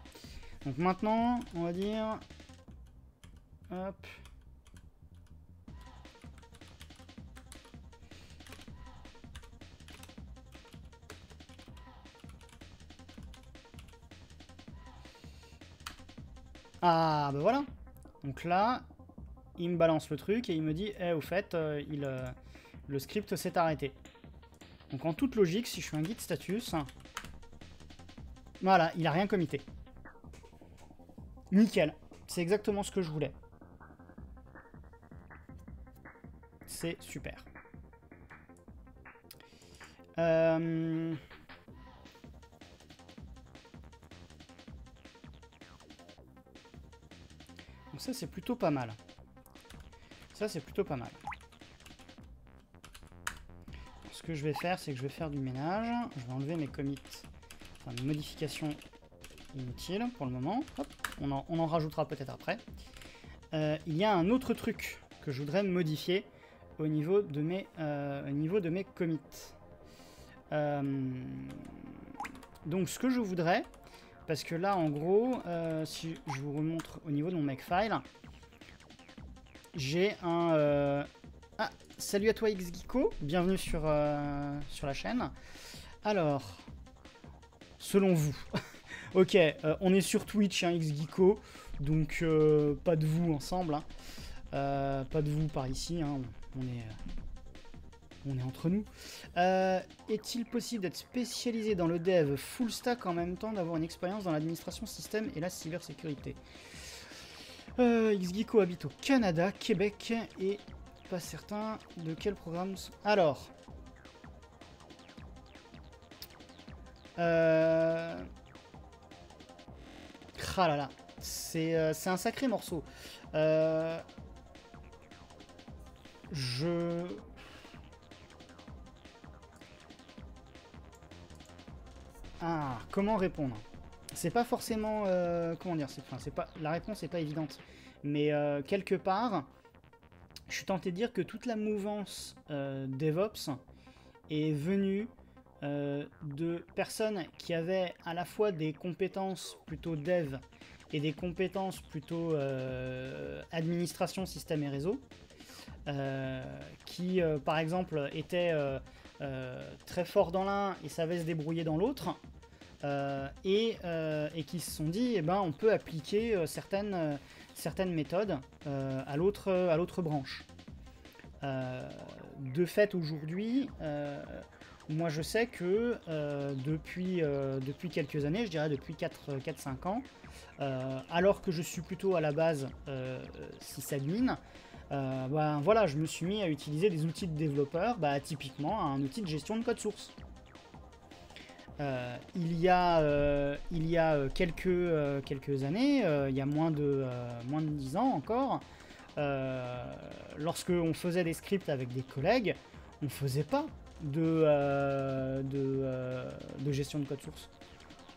Donc maintenant, on va dire... Hop. Ah, bah voilà. Donc là, il me balance le truc et il me dit, eh, au fait, euh, il, euh, le script s'est arrêté. Donc en toute logique, si je suis un guide status, voilà, il a rien commité. Nickel. C'est exactement ce que je voulais. C'est super. Euh... ça, c'est plutôt pas mal. Ça, c'est plutôt pas mal. Ce que je vais faire, c'est que je vais faire du ménage. Je vais enlever mes commits, enfin mes modifications inutiles pour le moment. on, en, rajoutera peut-être après. Euh, il y a un autre truc que je voudrais modifier au niveau de mes, euh, niveau de mes commits. Euh, donc ce que je voudrais, parce que là en gros, si je vous remontre au niveau de mon makefile, j'ai un... Ah, salut à toi XGeeko, bienvenue sur, sur la chaîne. Alors, selon vous, ok, on est sur Twitch, hein, XGeeko, donc pas de vous ensemble. Hein. pas de vous par ici, hein on est, euh, on est entre nous. Euh, est-il possible d'être spécialisé dans le dev full stack en même temps d'avoir une expérience dans l'administration système et la cybersécurité euh, Xgeeko habite au Canada, Québec et pas certain de quel programme. Alors. Euh... Ah là là. C'est un sacré morceau. Euh... Je... Ah, comment répondre? C'est pas forcément... Euh, comment dire c'est, pas, La réponse n'est pas évidente. Mais euh, quelque part, je suis tenté de dire que toute la mouvance euh, DevOps est venue de personnes qui avaient à la fois des compétences plutôt dev et des compétences plutôt administration, système et réseau. Qui, par exemple, était euh, très fort dans l'un et savait se débrouiller dans l'autre. Et, et, qui se sont dit, eh ben, on peut appliquer certaines, certaines méthodes à l'autre branche. de fait, aujourd'hui, moi je sais que depuis, depuis quelques années, je dirais depuis 4-5 ans, alors que je suis plutôt à la base sysadmin, euh, bah, voilà, je me suis mis à utiliser des outils de développeur, bah, typiquement un outil de gestion de code source. Euh, il y a, euh, quelques, années, il y a moins de, moins de 10 ans encore, lorsque on faisait des scripts avec des collègues, on faisait pas de, de, gestion de code source.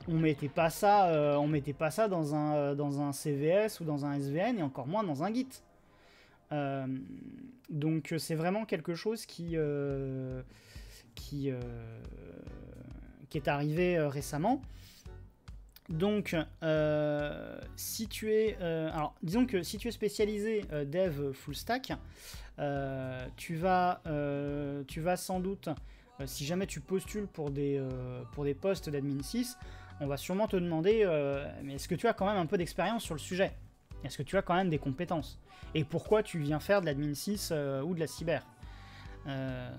On mettait pas ça, on mettait pas ça dans un, dans un CVS ou dans un SVN et encore moins dans un Git. Euh, donc c'est vraiment quelque chose qui, euh, qui, euh, qui est arrivé récemment. Donc, si tu es, alors, disons que si tu es spécialisé dev full stack, tu vas, tu vas sans doute, si jamais tu postules pour des, pour des postes d'admin 6, on va sûrement te demander, mais est-ce que tu as quand même un peu d'expérience sur le sujet? Est-ce que tu as quand même des compétences? Et pourquoi tu viens faire de l'admin 6 euh, ou de la cyber? Euh,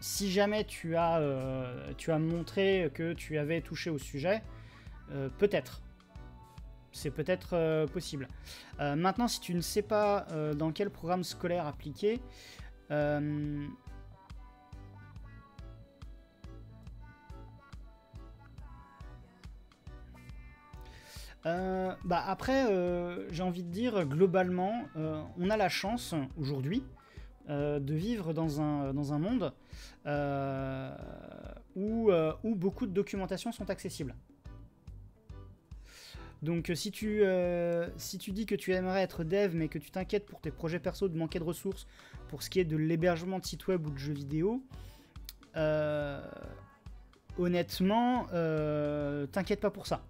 si jamais tu euh, tu as montré que tu avais touché au sujet, peut-être. C'est peut-être possible. maintenant, si tu ne sais pas dans quel programme scolaire appliquer, Euh, bah après, j'ai envie de dire, globalement, on a la chance aujourd'hui de vivre dans un, dans un monde où, où beaucoup de documentations sont accessibles. Donc si tu, si tu dis que tu aimerais être dev mais que tu t'inquiètes pour tes projets perso de manquer de ressources pour ce qui est de l'hébergement de sites web ou de jeux vidéo, honnêtement, t'inquiète pas pour ça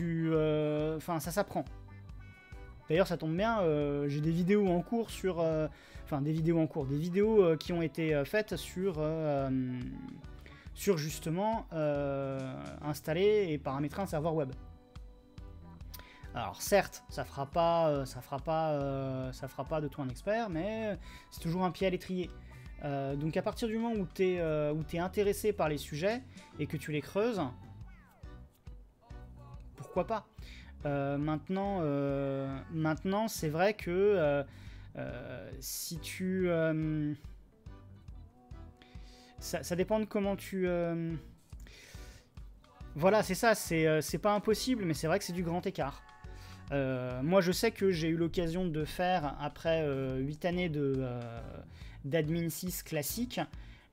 euh, ça s'apprend. D'ailleurs, ça tombe bien, euh, j'ai des vidéos en cours sur, euh, des vidéos en cours, des vidéos qui ont été faites sur, sur justement installer et paramétrer un serveur web. Alors certes, ça fera pas, ça fera pas, ça fera pas de toi un expert, mais c'est toujours un pied à l'étrier. donc à partir du moment où tu es, es, intéressé par les sujets et que tu les creuses, pourquoi pas euh, Maintenant, euh, maintenant c'est vrai que euh, si tu... Ça, dépend de comment tu... Voilà, c'est ça, c'est pas impossible, mais c'est vrai que c'est du grand écart. moi, je sais que j'ai eu l'occasion de faire, après 8 années d'admin 6 classique,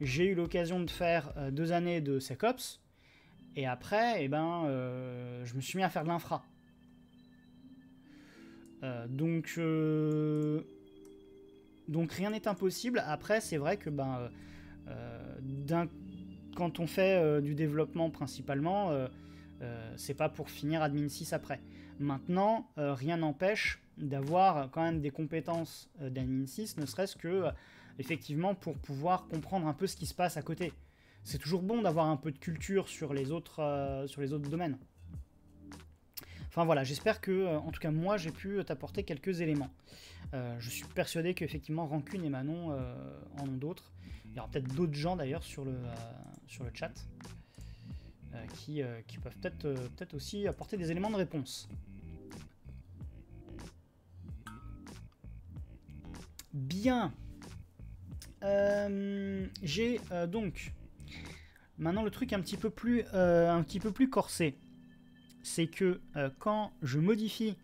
j'ai eu l'occasion de faire 2 années de SecOps, et après, eh ben, euh, je me suis mis à faire de l'infra. Euh, donc, euh, donc rien n'est impossible. Après, c'est vrai que ben, quand on fait du développement principalement, c'est pas pour finir admin 6 après. Maintenant, rien n'empêche d'avoir quand même des compétences d'admin 6, ne serait-ce que effectivement pour pouvoir comprendre un peu ce qui se passe à côté c'est toujours bon d'avoir un peu de culture sur les autres, euh, sur les autres domaines. Enfin voilà, j'espère que, euh, en tout cas moi, j'ai pu t'apporter quelques éléments. Euh, je suis persuadé qu'effectivement Rancune et Manon en ont d'autres. Il y aura peut-être d'autres gens d'ailleurs sur, le sur le chat qui, qui, peuvent peut-être peut aussi apporter des éléments de réponse. Bien. J'ai donc Maintenant, le truc un petit peu plus, euh, un petit peu plus corsé, c'est que euh, quand je modifie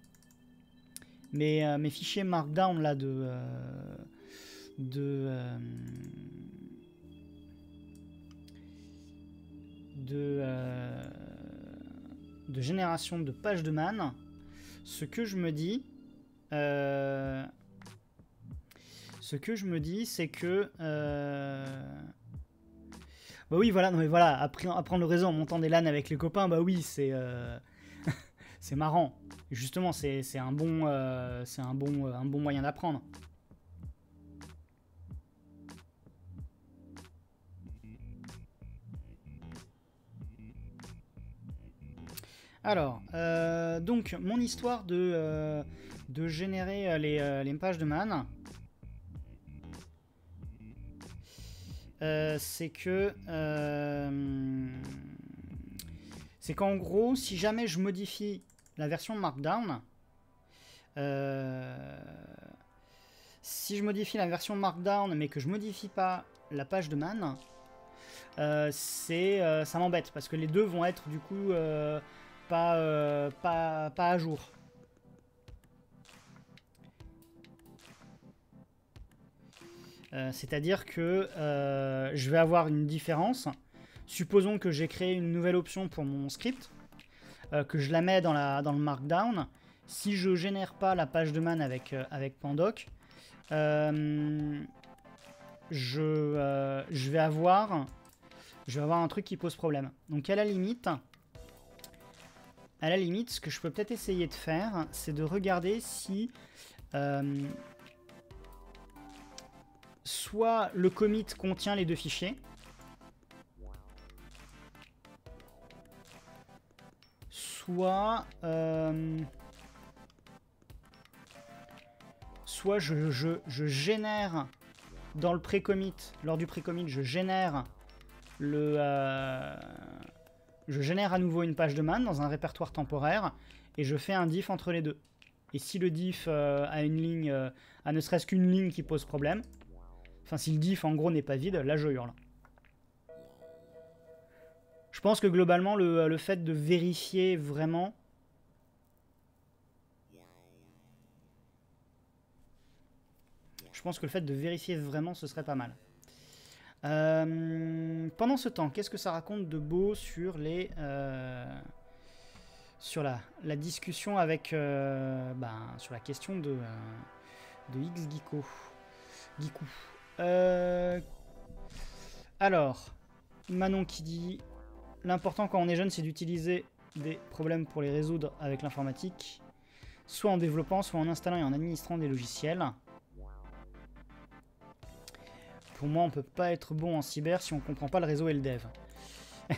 mes, euh, mes, fichiers Markdown là de, de génération de pages de man, ce que je me dis, ce que je me dis, c'est que bah oui, voilà, non mais voilà, apprendre le réseau en montant des LAN avec les copains, bah oui, c'est euh, c'est marrant. Justement, c'est un bon euh, c'est un bon moyen d'apprendre. Alors, euh, donc mon histoire de, de générer les, les pages de man. Euh, c'est que euh, c'est qu'en gros, si jamais je modifie la version Markdown, euh, si je modifie la version Markdown mais que je modifie pas la page de man, c'est ça m'embête parce que les deux vont être du coup pas, pas, pas à jour. Euh, c'est-à-dire que euh, je vais avoir une différence. Supposons que j'ai créé une nouvelle option pour mon script, euh, que je la mets dans, la, dans le Markdown. Si je génère pas la page de man avec, avec Pandoc, je, je, vais avoir, je vais avoir un truc qui pose problème. Donc à la limite, à la limite, ce que je peux peut-être essayer de faire, c'est de regarder si soit le commit contient les deux fichiers, soit euh, soit je, génère dans le pré-commit, lors du pré-commit, je génère le euh, je génère à nouveau une page de man dans un répertoire temporaire et je fais un diff entre les deux. Et si le diff euh, a une ligne, a ne serait-ce qu'une ligne qui pose problème, Enfin, si le diff en gros n'est pas vide, là je hurle. Je pense que globalement, le, le fait de vérifier vraiment... Je pense que le fait de vérifier vraiment, ce serait pas mal. Euh, pendant ce temps, qu'est-ce que ça raconte de beau sur les... Euh, sur la, la, discussion avec... Euh, ben, sur la question de, de X Geeko. Geekou. Alors, Manon qui dit... L'important quand on est jeune, c'est d'utiliser des problèmes pour les résoudre avec l'informatique, soit en développant, soit en installant et en administrant des logiciels. Pour moi, on peut pas être bon en cyber si on comprend pas le réseau et le dev.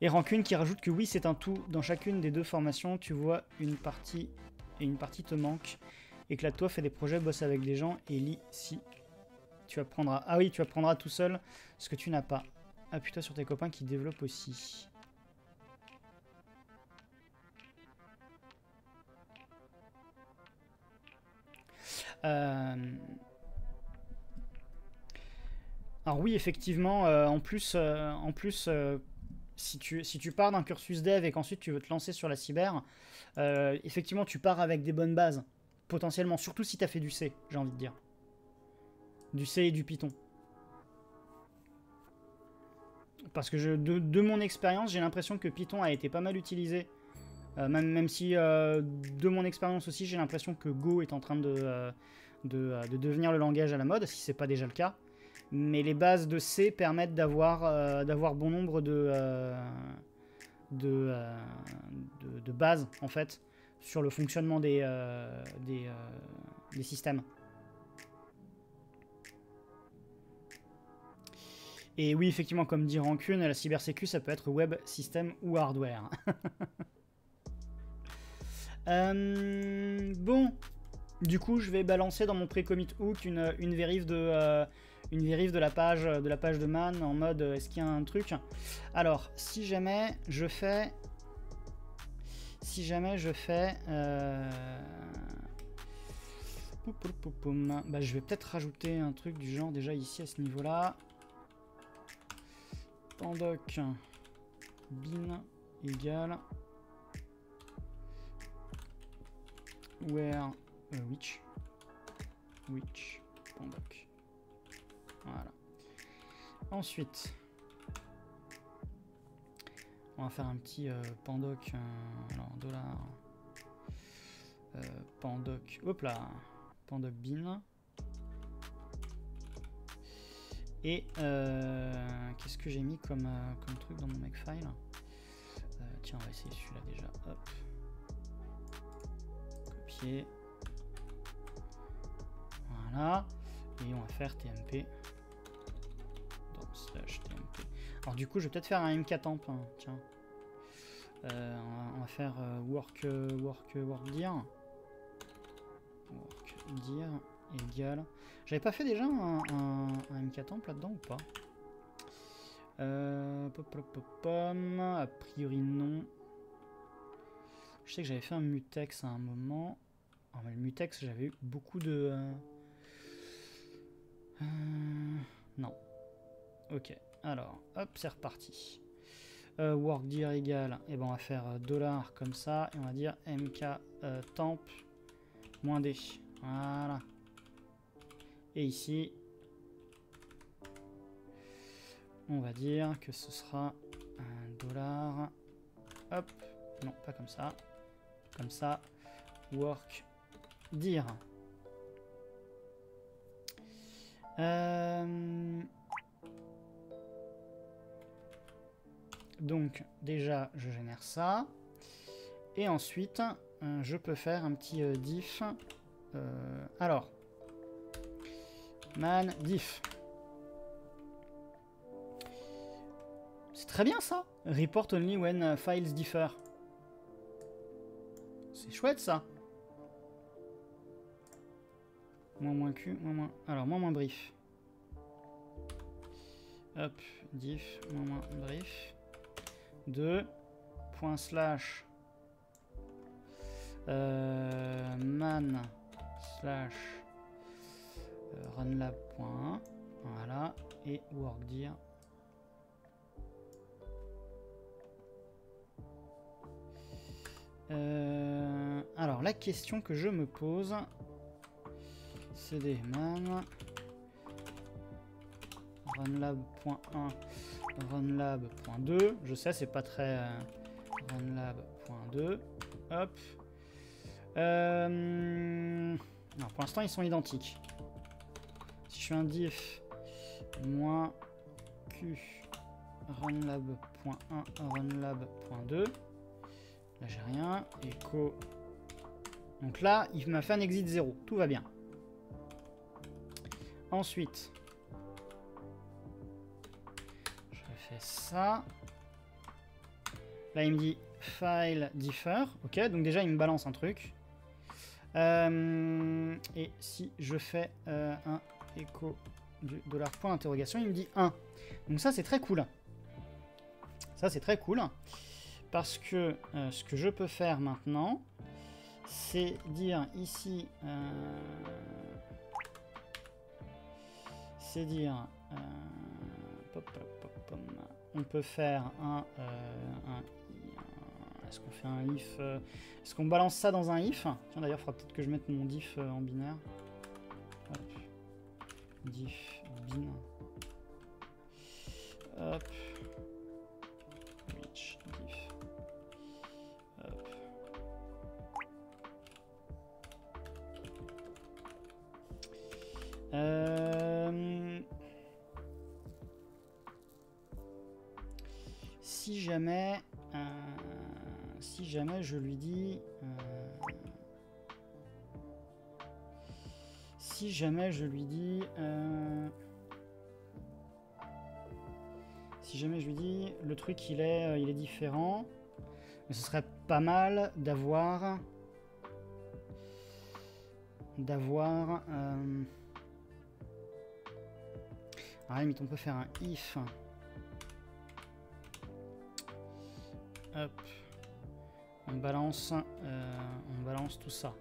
et Rancune qui rajoute que oui, c'est un tout. Dans chacune des deux formations, tu vois une partie et une partie te manque. Éclate-toi, fais des projets, bosse avec des gens et lis si tu apprendras. Ah oui, tu apprendras tout seul ce que tu n'as pas. Appuie-toi sur tes copains qui développent aussi. Euh... Alors oui, effectivement, euh, en plus, euh, en plus si, tu, si tu pars d'un cursus dev et qu'ensuite tu veux te lancer sur la cyber, effectivement, tu pars avec des bonnes bases, potentiellement, surtout si tu as fait du C, j'ai envie de dire. Du C et du Python. Parce que de, mon expérience, j'ai l'impression que Python a été pas mal utilisé. même, même, si, de mon expérience aussi, j'ai l'impression que Go est en train de, de, de, devenir le langage à la mode, si c'est pas déjà le cas mais les bases de C permettent d'avoir euh, bon nombre de, euh, euh, bases en fait sur le fonctionnement des, systèmes. Et oui, effectivement, comme dit Rancune, la cybersécu, ça peut être web, système ou hardware. bon, du coup, je vais balancer dans mon pré-commit hook une, une vérif de, une vérif de la page de man en mode euh, est-ce qu'il y a un truc? Alors si jamais je fais si jamais je fais euh, bah, je vais peut-être rajouter un truc du genre déjà ici à ce niveau là pandoc bin égal where euh, which? Which pandoc voilà. Ensuite, on va faire un petit euh, pandoc. Euh, alors, dollar. Euh, pandoc. Hop là. Pandoc bin. Et qu'est-ce que j'ai mis comme, comme truc dans mon makefile Tiens, on va essayer celui-là déjà. Hop. Copier. Voilà. Et on va faire TMP. Alors du coup, je vais peut-être faire un MK temp. Hein, tiens. Euh, on, va, faire euh, work, work, work dir. Work dir égal. J'avais pas fait déjà un, MK temp là-dedans ou pas euh, pop, pop, pop, A priori non. Je sais que j'avais fait un mutex à un moment. Oh, mais le mutex, j'avais eu beaucoup de... Euh, non. Ok. Alors, hop, c'est reparti. Euh, work dir égal, et ben on va faire euh, dollar comme ça, et on va dire mk euh, temp moins d. Voilà. Et ici, on va dire que ce sera un dollar. Hop, non, pas comme ça. Comme ça, work dir. Euh, Donc déjà, je génère ça. Et ensuite, euh, je peux faire un petit euh, diff. Alors, man diff. C'est très bien ça. Report only when files differ. C'est chouette ça. Moins moins Q, moins moins. Alors, moins moins brief. Hop, diff, moins moins brief. 2 point slash euh, man slash runlab.1, voilà, et workdir. Euh, alors la question que je me pose, c'est des man runlab.1, runlab.2, je sais c'est pas très euh, runlab.2, hop. Euh, non, pour l'instant ils sont identiques si je fais un diff moins q runlab.1 runlab.2 là j'ai rien echo donc là il m'a fait un exit 0 tout va bien ensuite ça. Là, il me dit file differ. Ok, donc déjà, il me balance un truc. Euh, et si je fais euh, un écho du dollar point d'interrogation, il me dit 1. Donc ça, c'est très cool. Ça, c'est très cool. Parce que euh, ce que je peux faire maintenant, c'est dire ici... c'est dire on peut faire un, euh, est-ce qu'on fait un if euh, Est-ce qu'on balance ça dans un if? Tiens, d'ailleurs, il faudra peut-être que je mette mon diff euh, en binaire. Diff bin. Hop. Reach diff. Hop. Euh... si jamais, euh, si jamais je lui dis, euh, si jamais je lui dis, euh, si jamais je lui dis, le truc il est, il est différent, mais ce serait pas mal d'avoir, d'avoir, à limite on peut faire un if. Hop. Euh, on balance tout ça.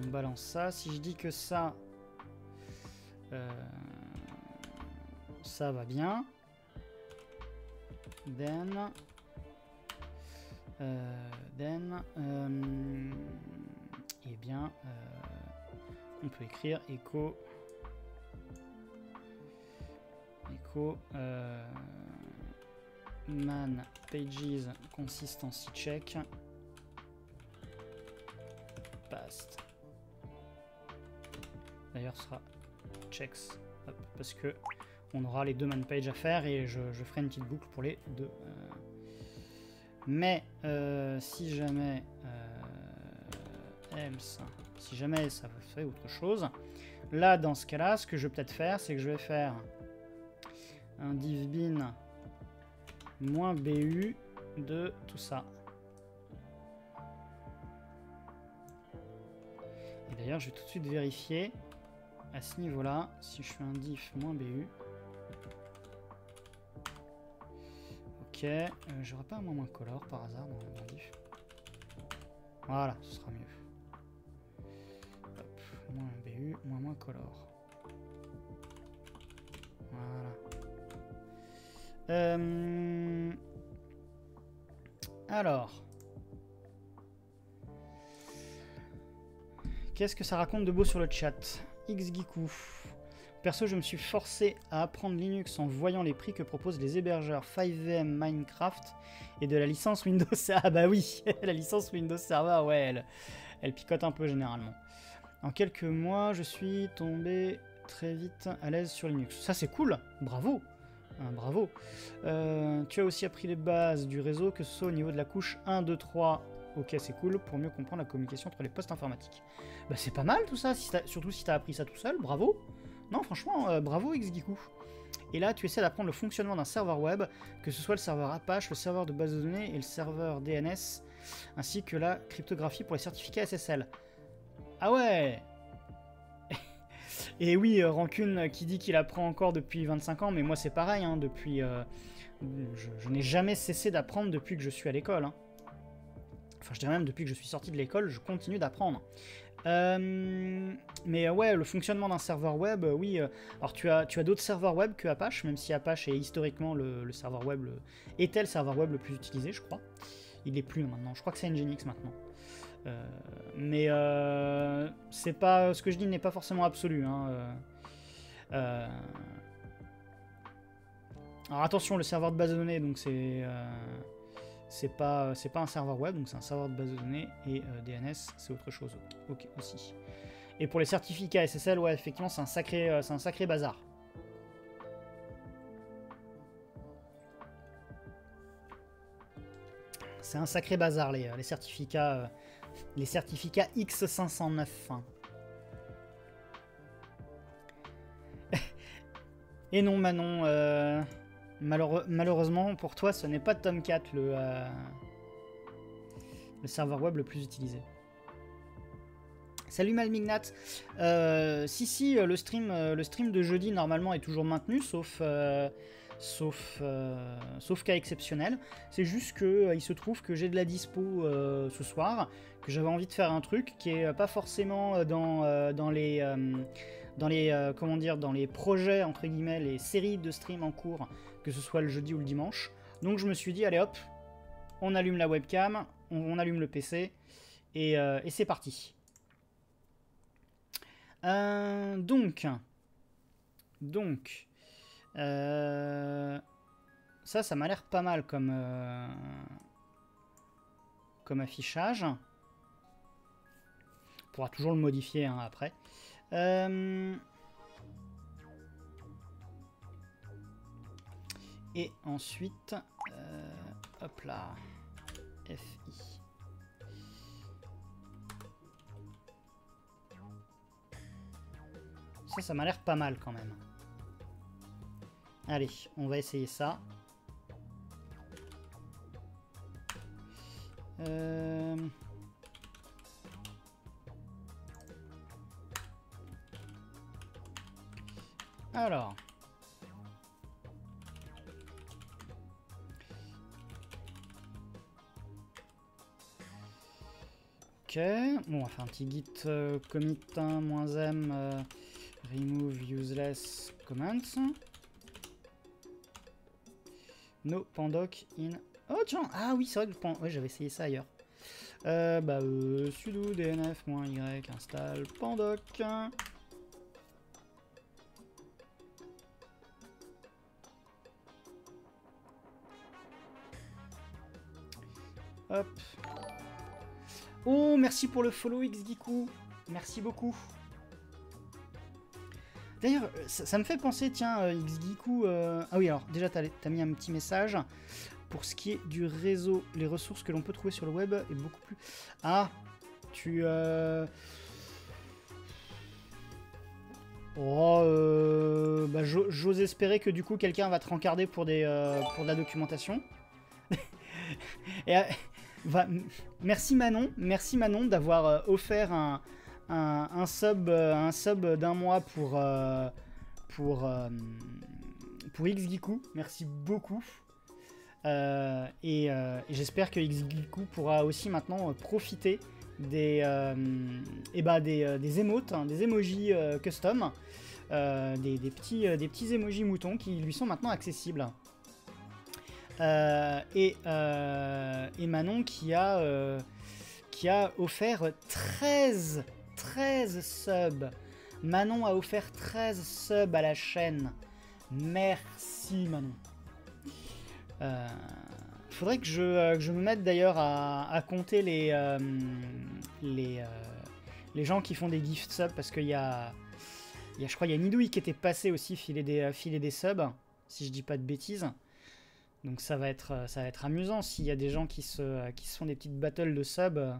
On balance ça. Si je dis que ça, euh, ça va bien, then, euh, then, eh bien, on peut écrire echo, echo man pages consistency check sera checks parce que on aura les deux man pages à faire et je, ferai une petite boucle pour les deux euh. mais euh, si jamais euh, si jamais ça fait autre chose là dans ce cas là ce que je vais peut-être faire c'est que je vais faire un div bin moins BU de tout ça. Et d'ailleurs, je vais tout de suite vérifier à ce niveau-là, si je fais un diff moins BU. Ok, euh, j'aurais pas un moins color par hasard dans mon diff. Voilà, ce sera mieux. moins BU, moins moins color. Voilà. Euh, alors. Qu'est-ce que ça raconte de beau sur le chat? Xgeekou. Perso, je me suis forcé à apprendre Linux en voyant les prix que proposent les hébergeurs 5VM Minecraft et de la licence Windows Ah bah oui, la licence Windows Server, ouais, elle, elle picote un peu généralement. En quelques mois, je suis tombé très vite à l'aise sur Linux. Ça c'est cool, bravo ah, bravo. Euh, tu as aussi appris les bases du réseau, que ce soit au niveau de la couche 1, 2, 3. Ok, c'est cool, pour mieux comprendre la communication entre les postes informatiques. Bah c'est pas mal tout ça, surtout si tu as appris ça tout seul, bravo. Non, franchement, euh, bravo Xgeekou. Et là, tu essaies d'apprendre le fonctionnement d'un serveur web, que ce soit le serveur Apache, le serveur de base de données et le serveur DNS, ainsi que la cryptographie pour les certificats SSL. Ah ouais et oui, euh, Rancune qui dit qu'il apprend encore depuis 25 ans, mais moi c'est pareil, hein, depuis... Euh, je, n'ai jamais cessé d'apprendre depuis que je suis à l'école. Hein. Enfin, je dirais même depuis que je suis sorti de l'école, je continue d'apprendre. Euh, mais ouais, le fonctionnement d'un serveur web, oui. alors tu as, tu as d'autres serveurs web que Apache, même si Apache est historiquement le, serveur web, était le serveur web le plus utilisé, je crois. Il est plus maintenant. Je crois que c'est Nginx maintenant. mais c'est pas ce que je dis n'est pas forcément absolu. Hein, alors attention, le serveur de base de données, donc c'est euh, c'est pas c'est pas un serveur web, donc c'est un serveur de base de données et euh, DNS c'est autre chose. Aussi. Et pour les certificats SSL, ouais effectivement c'est un sacré euh, c'est un sacré bazar. C'est un sacré bazar les, les certificats les certificats X509. et non Manon. Malheureusement pour toi, ce n'est pas Tomcat le, euh, le serveur web le plus utilisé. Salut Malmignat. Euh, si si, le stream, euh, le stream de jeudi normalement est toujours maintenu, sauf sauf, sauf cas exceptionnel. C'est juste que il se trouve que j'ai de la dispo ce soir, que j'avais envie de faire un truc qui est pas forcément dans, dans les dans les comment dire dans les projets entre guillemets les séries de stream en cours que ce soit le jeudi ou le dimanche. Donc je me suis dit, allez hop, on allume la webcam, on, allume le PC, euh, et, c'est parti. Euh, donc, donc, euh, ça, ça m'a l'air pas mal comme, comme affichage. On pourra toujours le modifier hein, après. Et ensuite, euh, hop là, FI. Ça, ça m'a l'air pas mal quand même. Allez, on va essayer ça. Euh... Alors... Ok, bon, on va faire un petit git euh, commit 1 -m euh, remove useless comments. No pandoc in. Oh tiens, ah oui, c'est vrai que pan... ouais, j'avais essayé ça ailleurs. Euh, bah, sudo dnf-y install pandoc. Oh, merci pour le follow XGeeku. Merci beaucoup. D'ailleurs, ça, me fait penser, tiens, euh, XGeeku... Euh, ah oui, alors, déjà, t'as as mis un petit message. Pour ce qui est du réseau, les ressources que l'on peut trouver sur le web est beaucoup plus... Ah, tu... Euh... Oh, euh, bah, j'ose espérer que du coup quelqu'un va te rencarder pour, pour de la documentation. Et, merci Manon, merci Manon d'avoir euh, offert un, un, sub, euh, un sub d'un mois pour, euh, pour Xgeeku. Merci beaucoup. et, j'espère que Xgeeku pourra aussi maintenant profiter des, et eh bah des, émotes, hein, des emojis custom, des, des, petits, des petits emojis moutons qui lui sont maintenant accessibles. Euh, euh, et, Manon qui a, euh, qui offert 13, 13 subs. Manon a offert 13 subs à la chaîne. Merci Manon. Faudrait que je, me mette d'ailleurs à, compter les, gens qui font des gift subs parce qu'il y a, y a, je crois, il qui était passé aussi filer des, filer des subs, si je dis pas de bêtises. Donc ça va être, euh, ça va être amusant s'il y a des gens qui se, euh, font des petites battles de sub. Euh.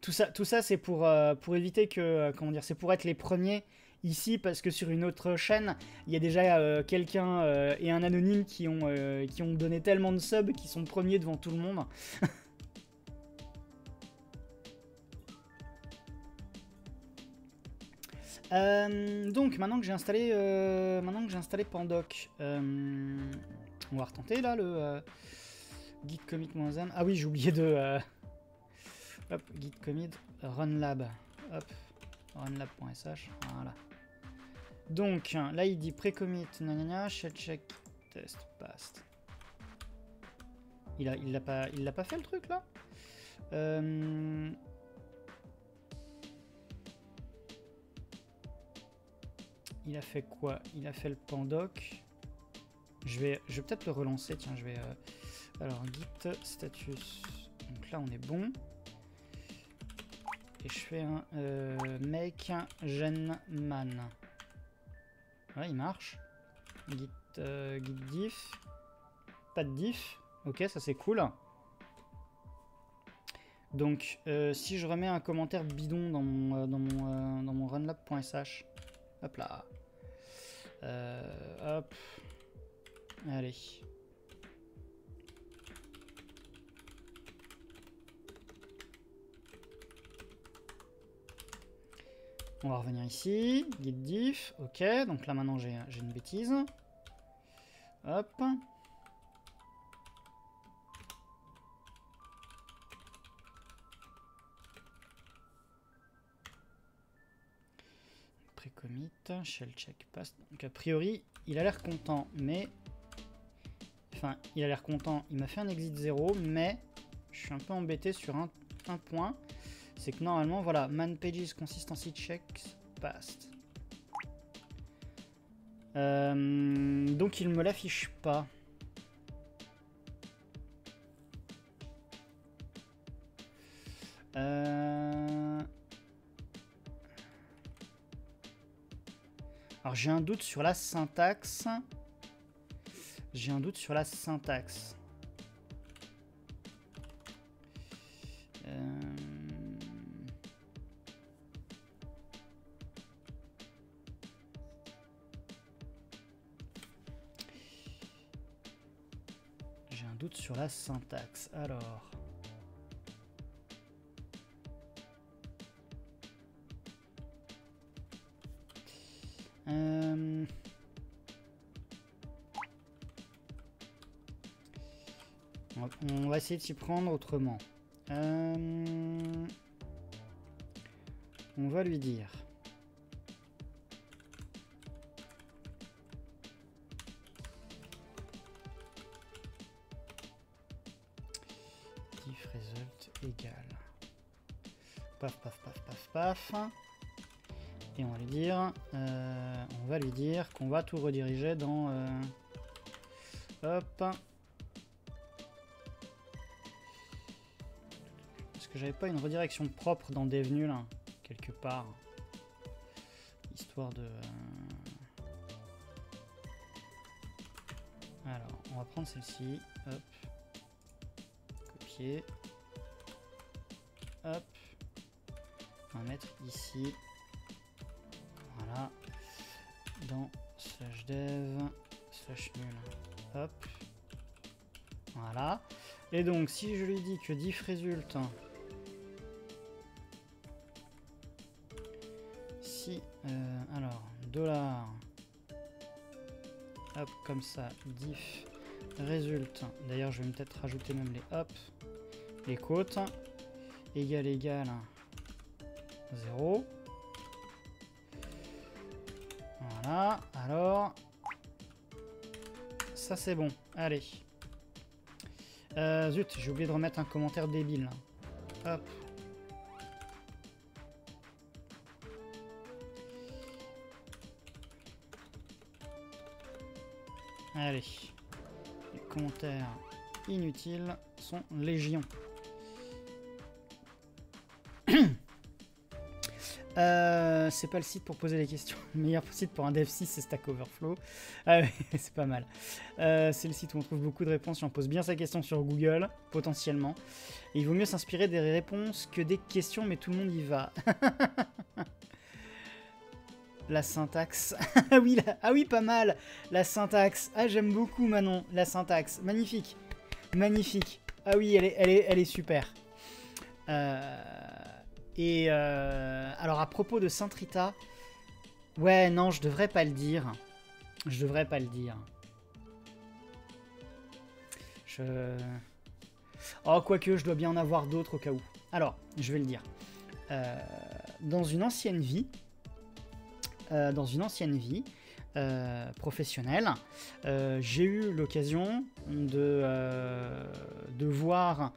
Tout ça, tout ça c'est pour, pour éviter que, comment dire, c'est pour être les premiers ici parce que sur une autre chaîne, il y a déjà quelqu'un et un anonyme qui ont, qui ont donné tellement de subs qui sont premiers devant tout le monde. donc maintenant que j'ai installé, maintenant que j'ai installé Pandoc, on va retenter là le euh, commit-m. Ah oui, j'ai oublié de... Euh, Hop, git commit, runlab. Hop, runlab.sh. Voilà. Donc, là, il dit pré-commit, nanana, shell check, test, past. Il l'a pas, pas fait le truc là? Euh... Il a fait quoi? Il a fait le pandoc. Je vais, je vais peut-être le relancer. Tiens, je vais. Euh, alors, git status. Donc là, on est bon. Et je fais un euh, make genman. Voilà, il marche. Git, euh, git diff. Pas de diff. Ok, ça c'est cool. Donc, euh, si je remets un commentaire bidon dans mon, dans mon, dans mon runlab.sh. Hop là. hop. Allez. On va revenir ici, git diff, ok, donc là maintenant j'ai une bêtise. Hop. Pré-commit, shell check pass. Donc a priori, il a l'air content, mais... Il a l'air content, il m'a fait un exit 0, mais je suis un peu embêté sur un, point c'est que normalement, voilà, man pages consistency checks passed. Euh, donc il me l'affiche pas. Euh, alors j'ai un doute sur la syntaxe. J'ai un doute sur la syntaxe. la syntaxe. Alors. Essayer de s'y prendre autrement. Euh, on va lui dire. Paf, paf, paf, paf, paf. Et on va lui dire, euh, on va lui dire qu'on va tout rediriger dans. Euh, hop. Que j'avais pas une redirection propre dans Devenu là, quelque part, histoire de. Euh, alors, on va prendre celle-ci. Hop. Copier. Hop. On va mettre ici. Voilà. Dans slash dev slash nul. Hop. Voilà. Et donc, si je lui dis que diff résulte, euh, alors, dollar, hop, comme ça, diff résulte, d'ailleurs, je vais peut-être rajouter même les hop, les côtes, égal, égal, 0. Voilà, alors... Ça c'est bon, allez. Euh, zut, j'ai oublié de remettre un commentaire débile. Hop. Allez. Les commentaires inutiles sont légion. Euh, c'est pas le site pour poser les questions. Le meilleur site pour un dev 6, c'est Stack Overflow. Ah c'est pas mal. Euh, c'est le site où on trouve beaucoup de réponses si on pose bien sa question sur Google, potentiellement. il vaut mieux s'inspirer des réponses que des questions, mais tout le monde y va. la syntaxe. ah, oui, ah oui, pas mal. La syntaxe. Ah, j'aime beaucoup, Manon. La syntaxe. Magnifique. Magnifique. Ah oui, elle est, super. Euh... Et euh, alors à propos de Saint Rita, ouais non, je devrais pas le dire. Je devrais pas le dire. Je Oh, quoique, je dois bien en avoir d'autres au cas où. Alors, je vais le dire. Euh, dans une ancienne vie, euh, dans une ancienne vie euh, professionnelle, j'ai eu l'occasion de, de voir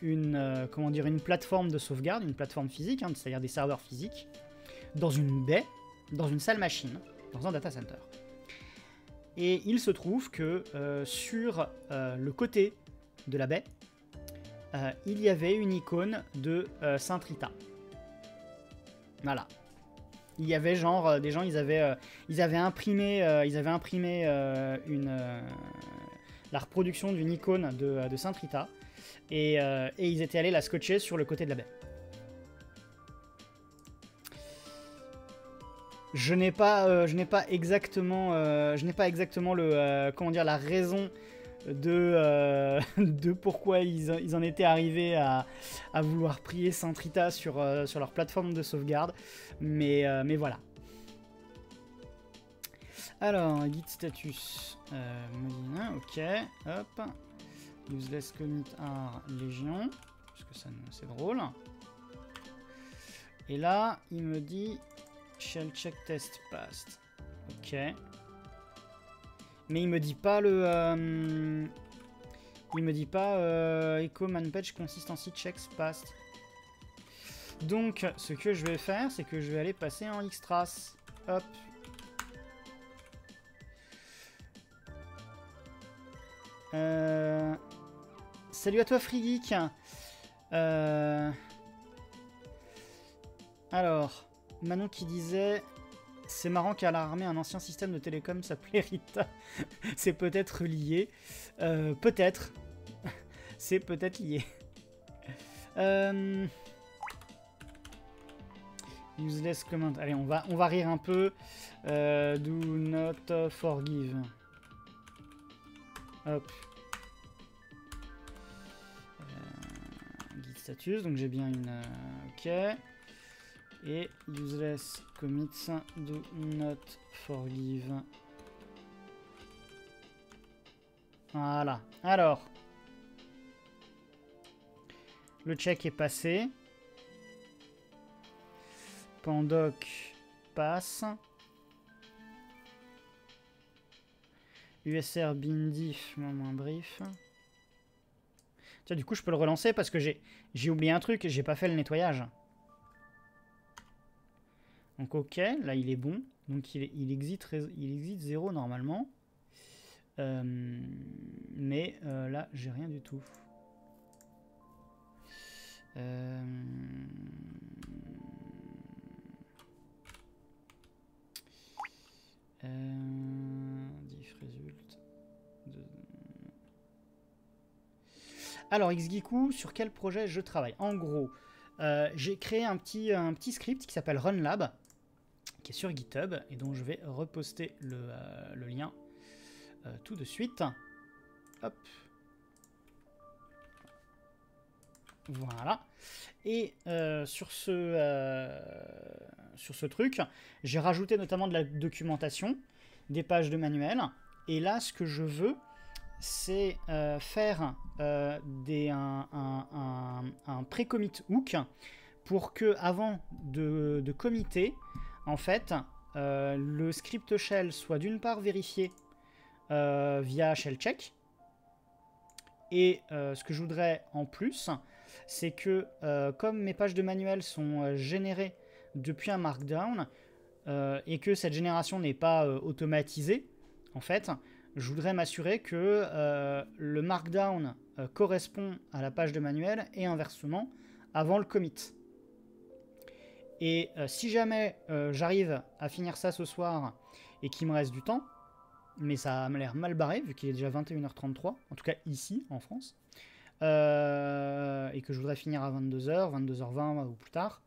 une, comment dire, une plateforme de sauvegarde, une plateforme physique, hein, c'est-à-dire des serveurs physiques, dans une baie, dans une salle machine, dans un data center. Et il se trouve que sur le côté de la baie, euh, il y avait une icône de euh, Saint Rita. Voilà. Il y avait genre euh, des gens, ils avaient, ils avaient imprimé, ils avaient imprimé une, la reproduction d'une icône de, Saint Rita et, ils étaient allés la scotcher sur le côté de la baie. Je n'ai pas, je n'ai pas exactement, je n'ai pas exactement le, comment dire, la raison de, euh, de pourquoi ils, en étaient arrivés à, vouloir prier Saint Rita sur, euh, sur leur plateforme de sauvegarde. Mais, euh, voilà. Alors, guide status. Ok. Hop. Useless commit R Légion. Parce que ça c'est drôle. Et là, il me dit shell check test passed. Ok. Mais il me dit pas le... Euh, il me dit pas euh, Echo Man Page Consistency Checks Past. Donc, ce que je vais faire, c'est que je vais aller passer en Xtrace. Hop. Euh, salut à toi, Freegeek. Euh... Alors, Manon qui disait c'est marrant qu'à l'armée, un ancien système de télécom s'appelait Rita. c'est peut-être lié. Euh, peut-être. c'est peut-être lié. Euh, useless comment. Allez, on va, on va rire un peu. Euh, do not forgive. Hop. guide status, donc j'ai bien une... ok et useless commits do not forgive. Voilà. Alors, le check est passé. Pandoc passe. USR bindif, moins brief. Tiens, du coup, je peux le relancer parce que j'ai oublié un truc, j'ai pas fait le nettoyage. Donc ok, là il est bon. Donc il, il, existe, il existe 0 normalement. Euh, mais euh, là j'ai rien du tout. Euh... Alors Xgeeku, sur quel projet je travaille? En gros, j'ai créé un petit script qui s'appelle RunLab sur GitHub et dont je vais reposter le, euh, lien euh, tout de suite. Hop. Voilà. Et euh, sur, ce, sur ce truc, j'ai rajouté notamment de la documentation, des pages de manuel. Et là, ce que je veux, c'est faire des, un, pré-commit hook pour que, avant de, de committer, en fait, euh, le script shell soit d'une part vérifié euh, via shell check. Et euh, ce que je voudrais en plus, c'est que comme mes pages de manuel sont générées depuis un markdown et que cette génération n'est pas automatisée, en fait, je voudrais m'assurer que le markdown correspond à la page de manuel et inversement avant le commit. Et euh, si jamais euh, j'arrive à finir ça ce soir et qu'il me reste du temps, mais ça m'a l'air mal barré vu qu'il est déjà 21h33, en tout cas ici en France, euh, et que je voudrais finir à 22h, 22h20 ou plus tard,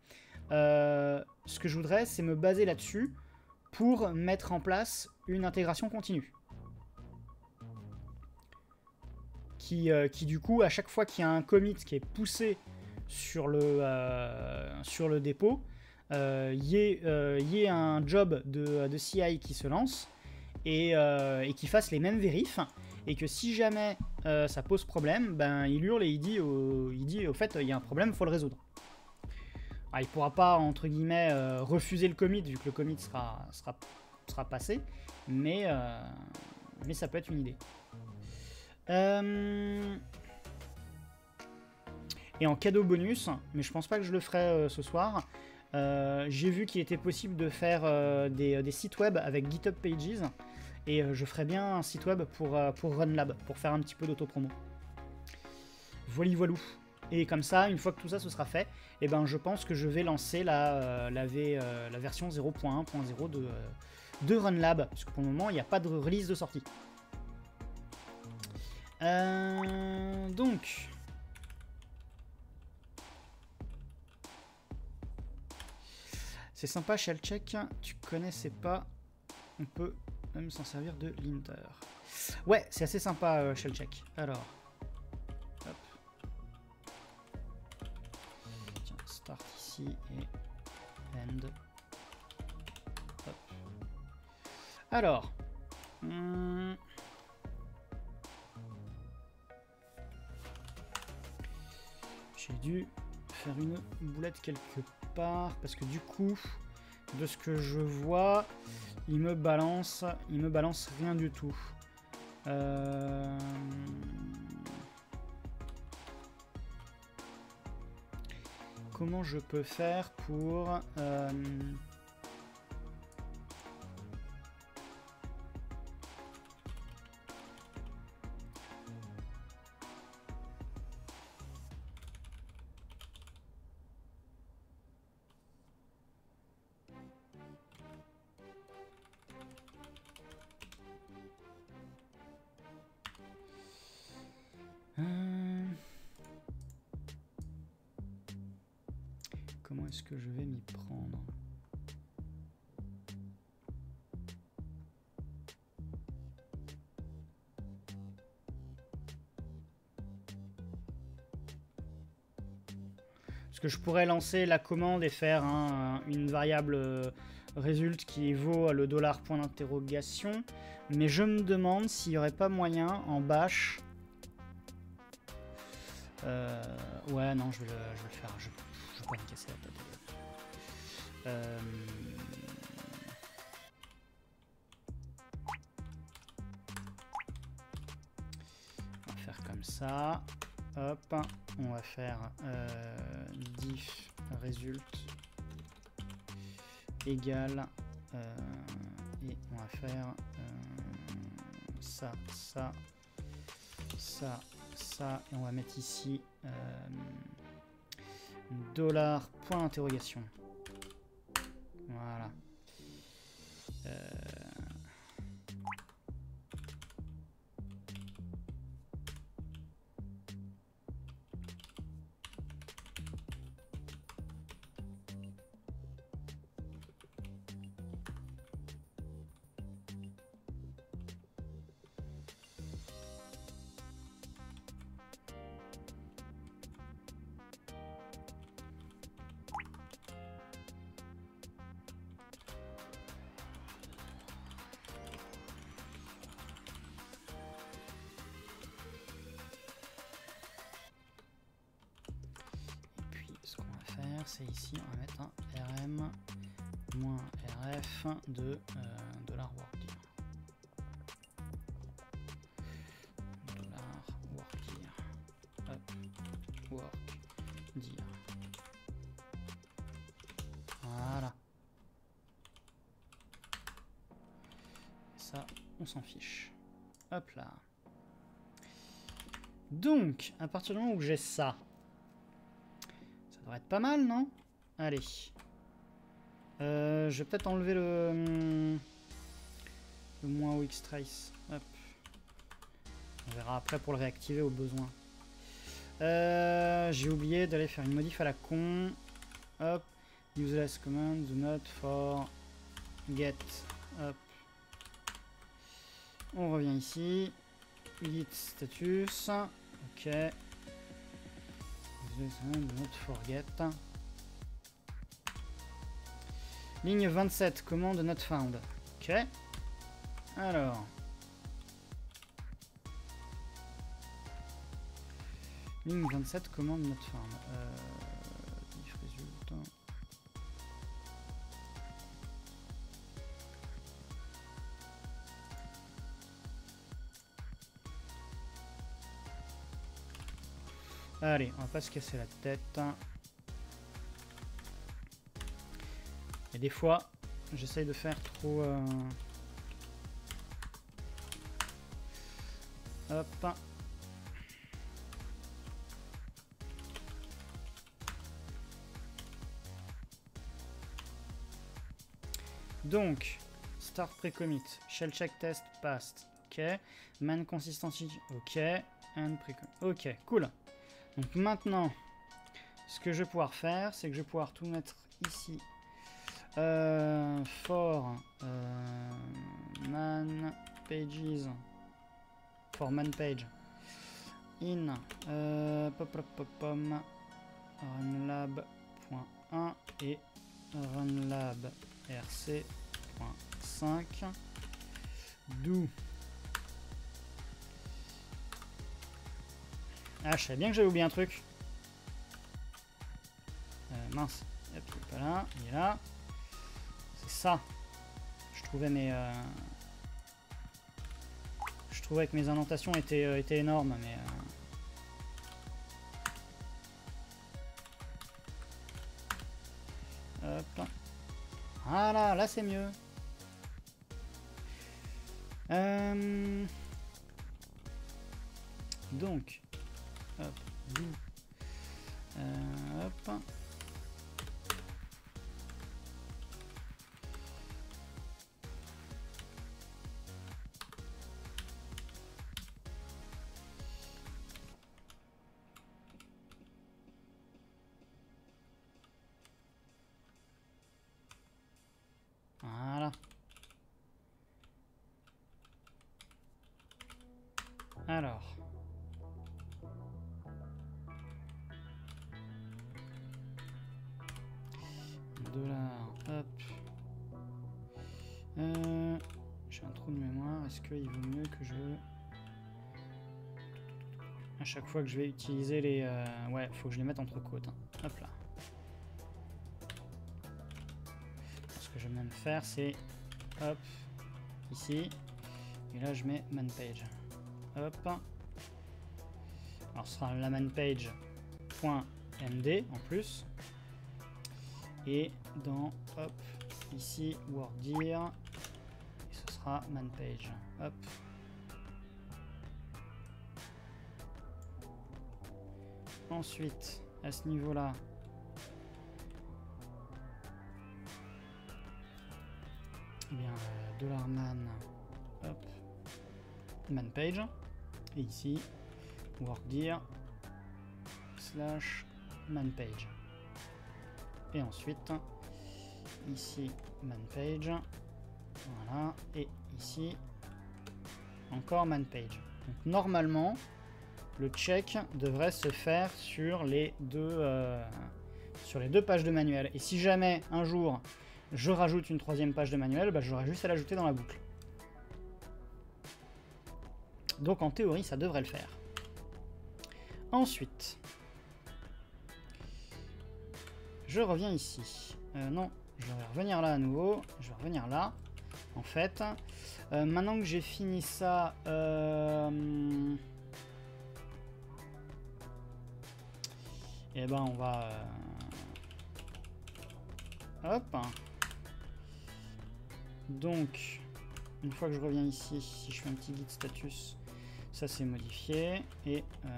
ce que je voudrais c'est me baser là-dessus pour mettre en place une intégration continue. Qui, qui du coup, à chaque fois qu'il y a un commit qui est poussé sur le, sur le dépôt, il euh, euh, y, ait un job de, CI qui se lance et, euh, et qui fasse les mêmes vérifs et que si jamais ça pose problème, ben il hurle et il dit, au, il dit au fait il y a un problème, faut le résoudre. Alors, il pourra pas entre guillemets refuser le commit vu que le commit sera, sera, sera passé, mais, mais ça peut être une idée. Et en cadeau bonus, mais je pense pas que je le ferai ce soir, j'ai vu qu'il était possible de faire des, des, sites web avec GitHub Pages. Et euh, je ferai bien un site web pour, euh, RunLab, pour faire un petit peu d'autopromo. Voilà, voilou. Et comme ça, une fois que tout ça se sera fait, eh ben, je pense que je vais lancer euh, la version 0.1.0 de, de RunLab, parce que pour le moment, il n'y a pas de release de sortie. donc... C'est sympa, Shellcheck, tu connaissais pas, on peut même s'en servir de linter. Ouais, c'est assez sympa, euh, Shellcheck. Alors, hop. Tiens, start ici et end. Hop. Alors, hmm. j'ai dû faire une boulette quelque parce que du coup, de ce que je vois, il me balance, il me balance rien du tout. Euh, comment je peux faire pour... Euh, que je pourrais lancer la commande et faire une variable euh, résulte qui vaut le dollar point d'interrogation. Mais je me demande s'il n'y aurait pas moyen en bash. Euh, ouais, non, je vais le, faire. Je, je vais pas me casser la tête. Euh, on va faire comme ça. Hop, on va faire euh, diff résulte égal euh, et on va faire euh, ça, ça, ça, ça et on va mettre ici dollar point d'interrogation. Voilà. De euh, dollar work Dollar work Voilà. ça, on s'en fiche. Hop là. Donc, à partir du moment où j'ai ça, être pas mal, non? Allez. Euh, je vais peut-être enlever le... Moins Wix Trace. On verra après pour le réactiver au besoin. Euh, j'ai oublié d'aller faire une modif à la con. Hop. Useless command, do not for get. Hop. On revient ici. Git status. Ok not forget. Ligne 27, commande not found. Ok. Alors. Ligne 27, commande not found. Euh. Allez, on va pas se casser la tête. Des fois, j'essaye de faire trop... euh, Hop. Donc, start pre-commit, shell check test passed, ok. Man consistency, ok. And pre-commit, ok, cool. Donc maintenant, ce que je vais pouvoir faire, c'est que je vais pouvoir tout mettre ici. Euh, for euh, man pages, for man page, in euh, pop, pop, pop, pom, runlab.1 et runlab rc.5 do Ah, je savais bien que j'avais oublié un truc. Euh, mince. Hop, il est pas là. Il est là. Ça. Je trouvais mes... euh, Je trouvais que mes indentations étaient, euh, étaient énormes, mais... euh, Hop. Voilà, là c'est mieux. Donc, hop, hop. Fois que je vais utiliser les... euh, Ouais, faut que je les mette entre côtes. hein. Hop là. Ce que je vais même faire, c'est... Hop. Ici. Et là, je mets man page. Hop. Alors, ce sera la man page .md en plus. Et dans, hop, ici, wordir. Et ce sera man page. Hop. Ensuite, à ce niveau-là, eh bien, man, hop, man page, et ici, workdir, slash man page. Et ensuite, ici, man page, voilà, et ici, encore man page. Donc normalement, le check devrait se faire sur les deux, euh, sur les deux pages de manuel. Et si jamais un jour je rajoute une troisième page de manuel, bah, j'aurai juste à l'ajouter dans la boucle. Donc en théorie, ça devrait le faire. Ensuite, je reviens ici. Euh, non, je vais revenir là à nouveau. Je vais revenir là, en fait. Euh, maintenant que j'ai fini ça... Et ben on va... euh, Hop. Donc, une fois que je reviens ici, si je fais un petit git status, ça c'est modifié. Et... euh,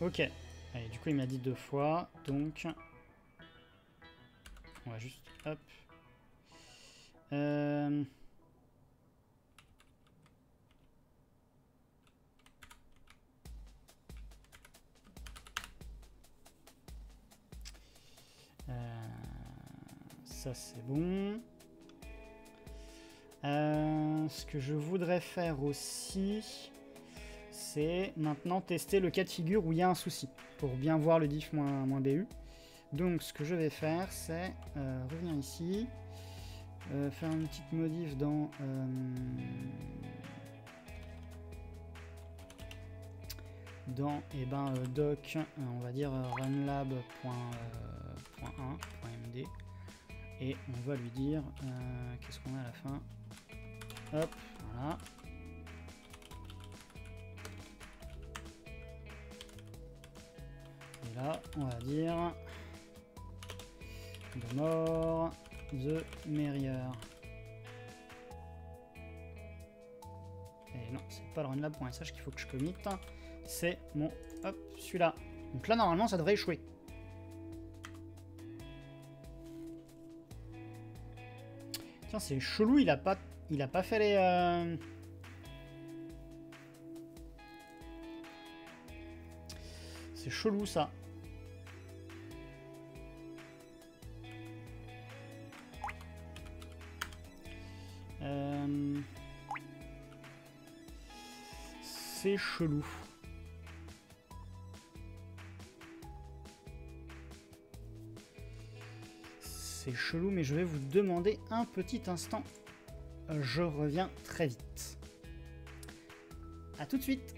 Ok. Allez, du coup il m'a dit deux fois, donc... On va juste... Hop. Euh, ça c'est bon. Euh, ce que je voudrais faire aussi, c'est maintenant tester le cas de figure où il y a un souci, pour bien voir le diff moins, moins BU. Donc ce que je vais faire, c'est euh, revenir ici, Euh, faire une petite modif dans... dans eh ben, doc, on va dire euh, runlab.1.md et on va lui dire euh, qu'est-ce qu'on a à la fin? Hop voilà. Et là on va dire the more the merrier. Et non c'est pas le runlab.sh qu'il faut que je commit. C'est mon hop celui-là. Donc là normalement ça devrait échouer C'est chelou, il a pas, il a pas fait les. euh, C'est chelou ça. Euh, C'est chelou. Chelou, mais je vais vous demander un petit instant. Je reviens très vite. A tout de suite.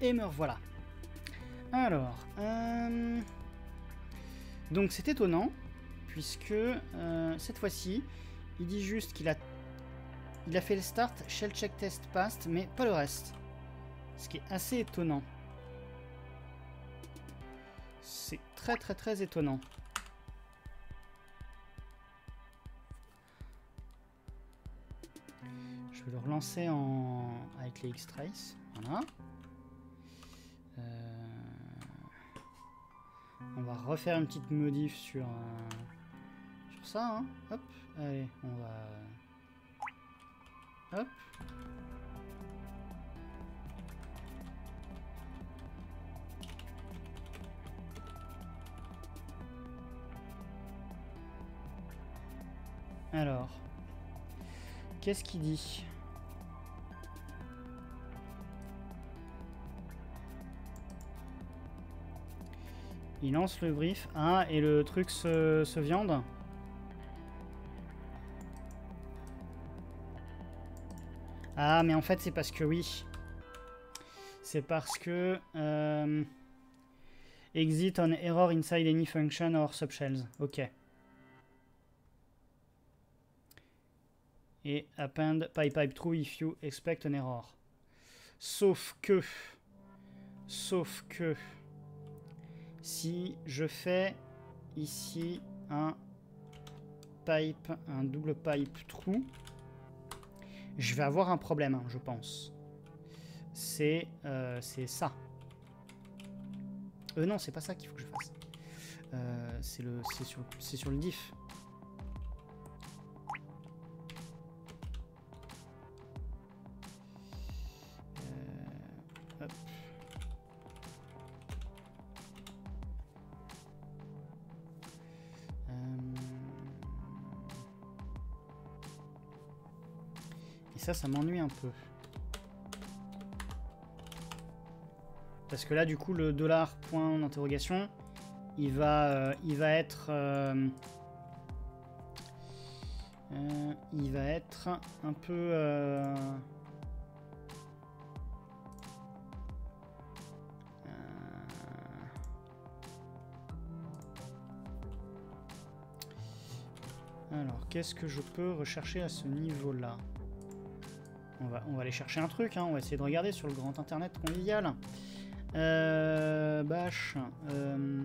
Et me revoilà. Alors, euh, donc c'est étonnant, puisque euh, cette fois-ci, il dit juste qu'il a, il a fait le start, shell check test passed, mais pas le reste. Ce qui est assez étonnant. C'est très très très étonnant. Je vais le relancer en... avec les X-Trace. Voilà. Refaire une petite modif sur, sur ça. hein. Hop, allez, on va... Hop. Alors, qu'est-ce qu'il dit? Il lance le brief. Ah, et le truc se, viande Ah, mais en fait, c'est parce que oui. C'est parce que... euh, exit on error inside any function or subshells. Ok. Et append pipe pipe true if you expect an error. Sauf que... Sauf que... Si je fais ici un pipe, un double pipe trou, je vais avoir un problème, hein, je pense. C'est euh, c'est ça. Euh, non, c'est pas ça qu'il faut que je fasse. Euh, c'est sur, sur le diff. Ça, m'ennuie un peu. Parce que là, du coup, le dollar point d'interrogation, il va, euh, il va être, euh, euh, il va être un peu. Alors, qu'est-ce que je peux rechercher à ce niveau-là? On va, aller chercher un truc, hein. on va essayer de regarder sur le grand internet convivial. Euh, bash. Euh,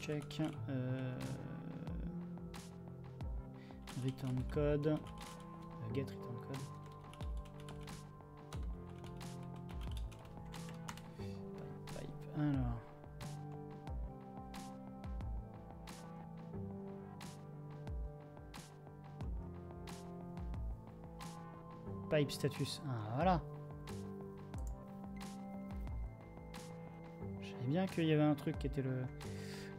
check. Euh, return code. get return code. Alors. Pipe status. Ah, voilà. Je savais bien qu'il y avait un truc qui était le...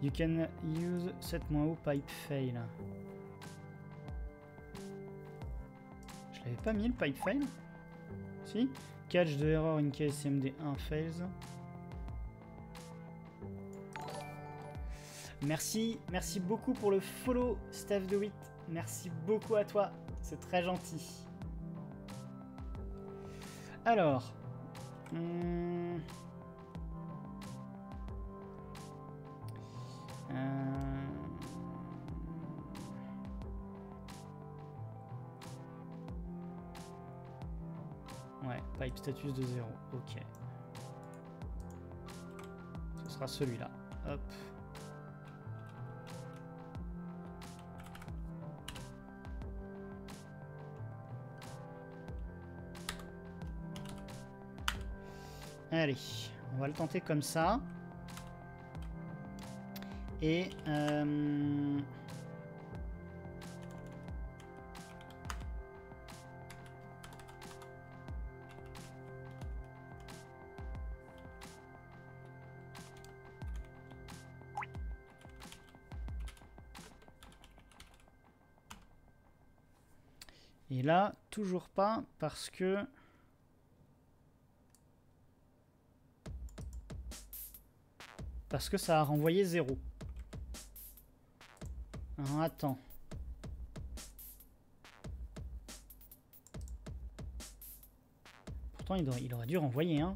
You can use 7-o pipe fail. Je l'avais pas mis le pipe fail Si Catch the error in case MD1 fails. Merci, merci beaucoup pour le follow, Steph DeWitt. Merci beaucoup à toi, c'est très gentil. Alors. Hmm. Euh. Ouais, pipe status de 0. Ok. Ce sera celui-là. Hop. Allez, on va le tenter comme ça. Et... Euh... Et là, toujours pas, parce que... Parce que ça a renvoyé 0. attends. Pourtant, il aurait, dû renvoyer, hein.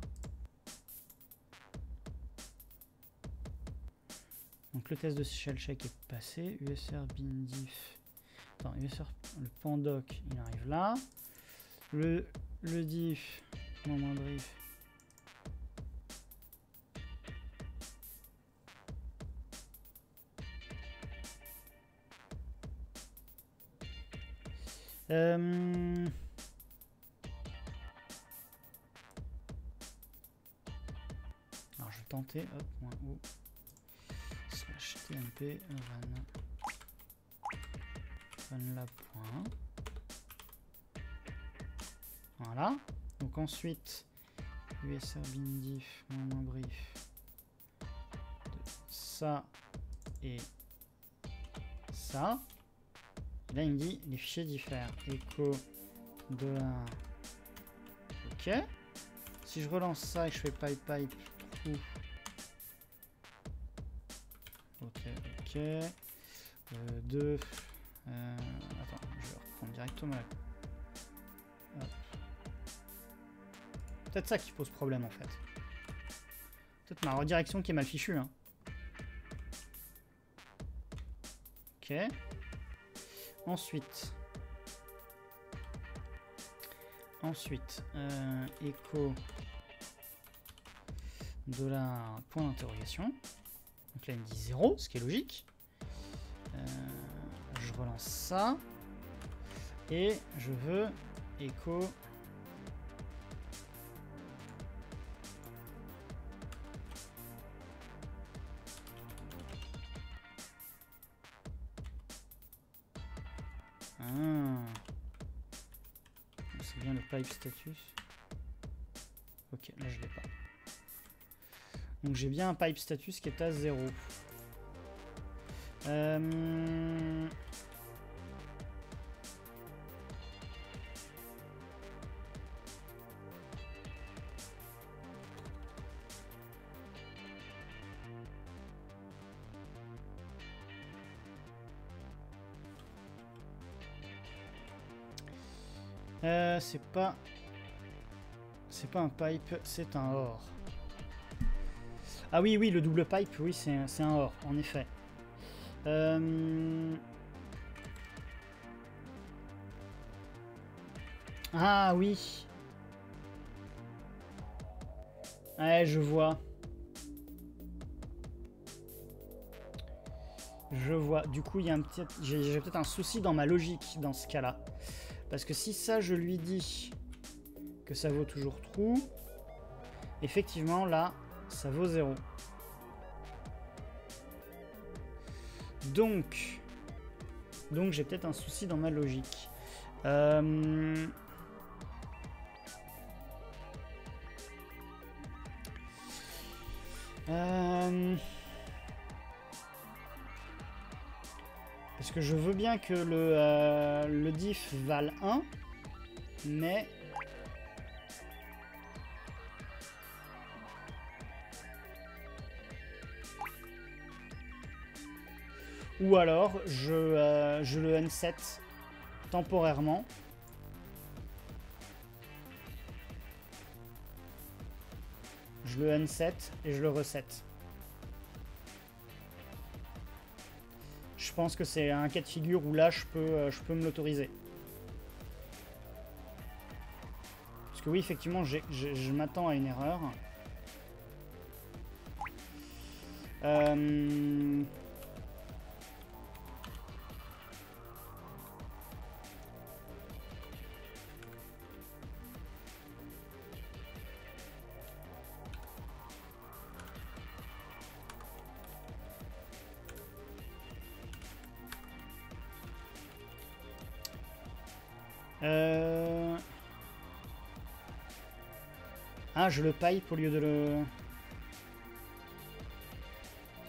Donc le test de shell check est passé. USR bindif. Attends, USR, le pandoc, il arrive là. Le, le diff, moment drift. Euh... Alors je vais tenter, hop, moins O, slash tmp run, run point. Voilà. Donc ensuite, usr bindif, moins brief, ça et ça. Là, il me dit les fichiers diffèrent. Echo de la... Ok. Si je relance ça et que je fais pipe pipe true. Ok, ok. Euh, deux. Euh, attends, je vais reprendre directement. Peut-être ça qui pose problème en fait. Peut-être ma redirection qui est mal fichue. Hein. Ok. Ensuite, ensuite, euh, écho dollar point d'interrogation. Donc là, il me dit 0, ce qui est logique. Euh, je relance ça. Et je veux écho Ok, là je l'ai pas. Donc j'ai bien un pipe status qui est à 0. Euh... c'est pas... C'est pas un pipe, c'est un or. Ah oui, oui, le double pipe, oui, c'est un or, en effet. Euh, ah oui. Ouais, je vois. Je vois. Du coup, il y a un petit... J'ai peut-être un souci dans ma logique dans ce cas-là. Parce que si ça, je lui dis que ça vaut toujours trou, effectivement, là, ça vaut 0. Donc, donc j'ai peut-être un souci dans ma logique. Euh... Euh... Parce que je veux bien que le, euh, le diff vale 1, mais... Ou alors, je, euh, je le N7 temporairement. Je le N7 et je le reset. Je pense que c'est un cas de figure où là, je peux, euh, je peux me l'autoriser. Parce que oui, effectivement, je m'attends à une erreur. Euh... Euh... Ah, je le pipe au lieu de le...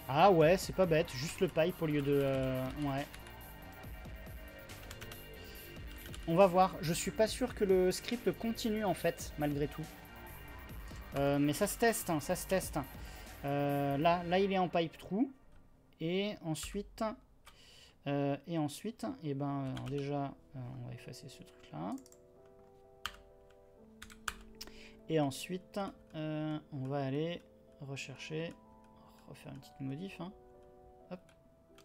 Ah ouais, c'est pas bête. Juste le pipe au lieu de... Euh, ouais. On va voir. Je suis pas sûr que le script continue en fait, malgré tout. Euh, mais ça se teste, hein, ça se teste. Euh, là, là, il est en pipe trou. Et ensuite... et ensuite, et eh ben, déjà, on va effacer ce truc et ensuite, euh, on va aller rechercher, refaire une petite modif. Hein. Hop,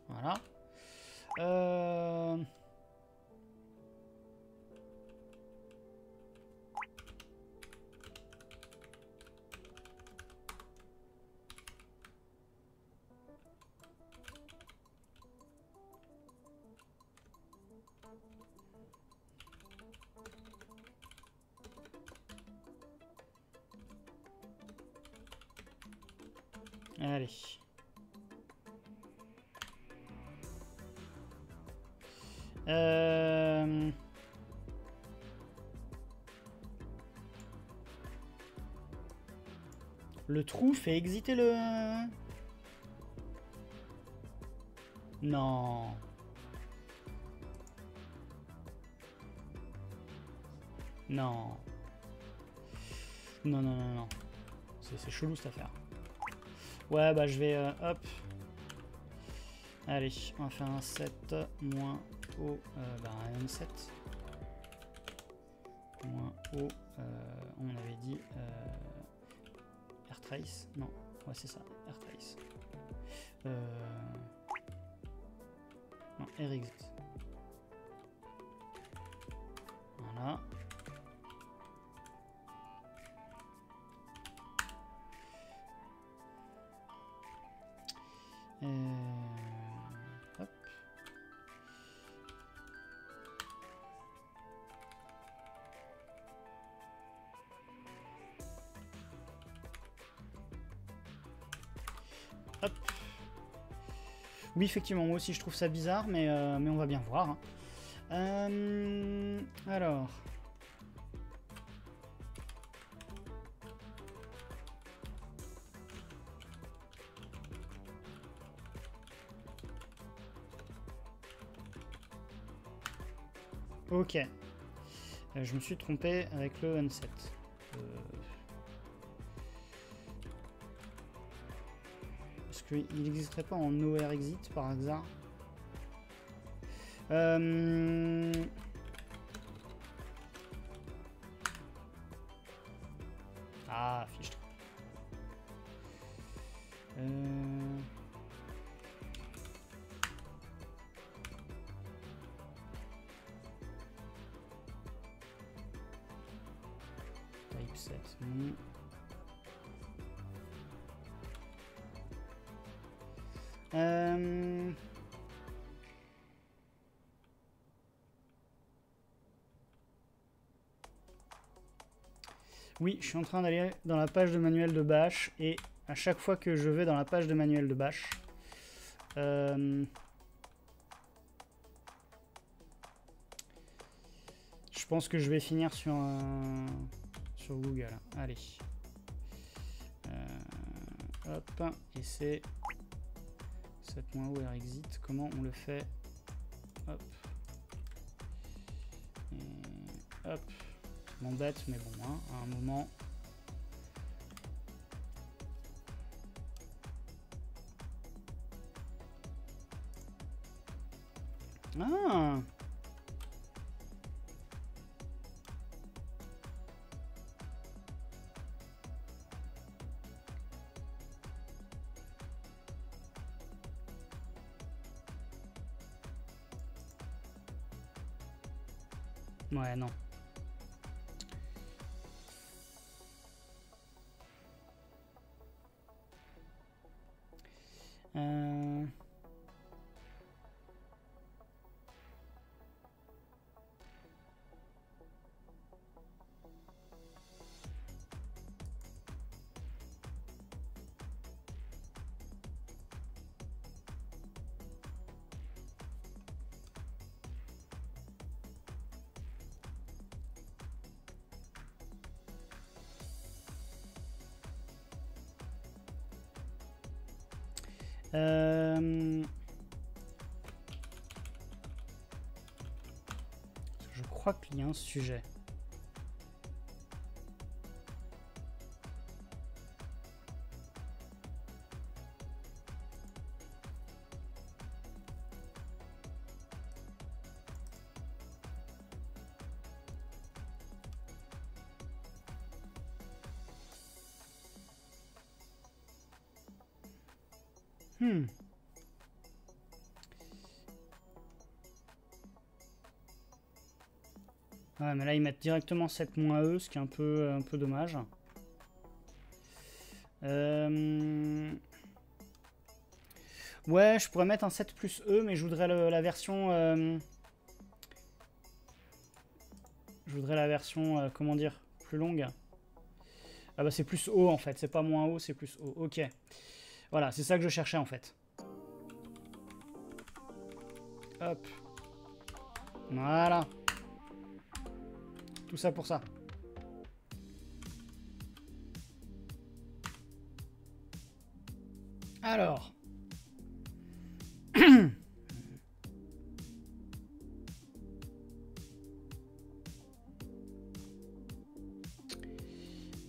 voilà. Euh, Euh... Le trou fait exiter le... Non. Non. Non, non, non, non. C'est chelou cette affaire. Ouais, bah je vais... Euh, hop. Allez, on va faire un 7 moins O, euh, bah un M7. Moins O, euh, on avait dit euh, AirTrace. Non, ouais c'est ça, AirTrace. Euh, non, RX. Oui, effectivement, moi aussi je trouve ça bizarre, mais, mais on va bien voir. Hein. alors... Ok. Euh, je me suis trompé avec le N7. Qu'il n'existerait pas en OR exit par hasard euh... Ah, fiche. Euh... Euh, oui, je suis en train d'aller dans la page de manuel de Bash et à chaque fois que je vais dans la page de manuel de Bash, euh, je pense que je vais finir sur Google. Allez. Euh, hop, et c'est 7.0 exit. Comment on le fait Hop. Et hop. M'embête, mais bon, hein, à un moment. Ah Ouais, non. Crois qu'il y a un sujet. Mais là, ils mettent directement 7-E, ce qui est un peu, un peu dommage. Euh, ouais, je pourrais mettre un 7 plus E, mais je voudrais la version... Euh, je voudrais la version, euh, comment dire, plus longue. Ah bah c'est plus haut en fait, c'est pas moins haut, c'est plus haut. Ok. Voilà, c'est ça que je cherchais en fait. Hop. Voilà. Tout ça pour ça. Alors.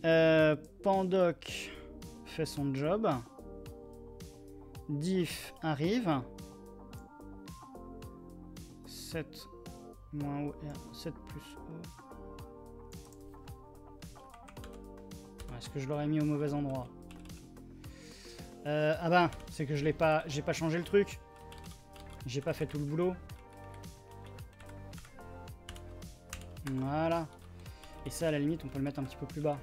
euh, Pandoc fait son job diff arrive. 7 moins O, 7 plus O. Est-ce que je l'aurais mis au mauvais endroit euh, Ah ben, c'est que je l'ai pas, j'ai pas changé le truc. J'ai pas fait tout le boulot. Voilà. Et ça, à la limite, on peut le mettre un petit peu plus bas.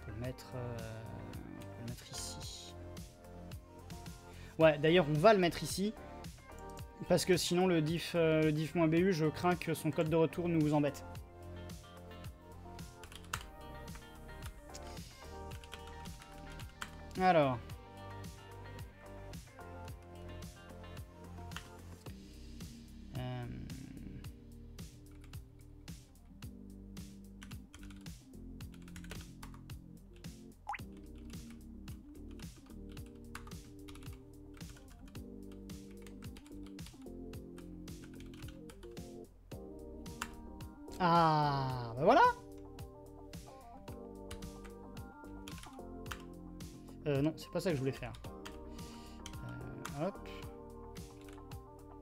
On peut le mettre... Euh, Ouais, d'ailleurs, on va le mettre ici. Parce que sinon, le diff, euh, diff-bu, je crains que son code de retour nous embête. Claro. Em. Ah, ¿me voilà? Euh, non, c'est pas ça que je voulais faire. Euh, hop.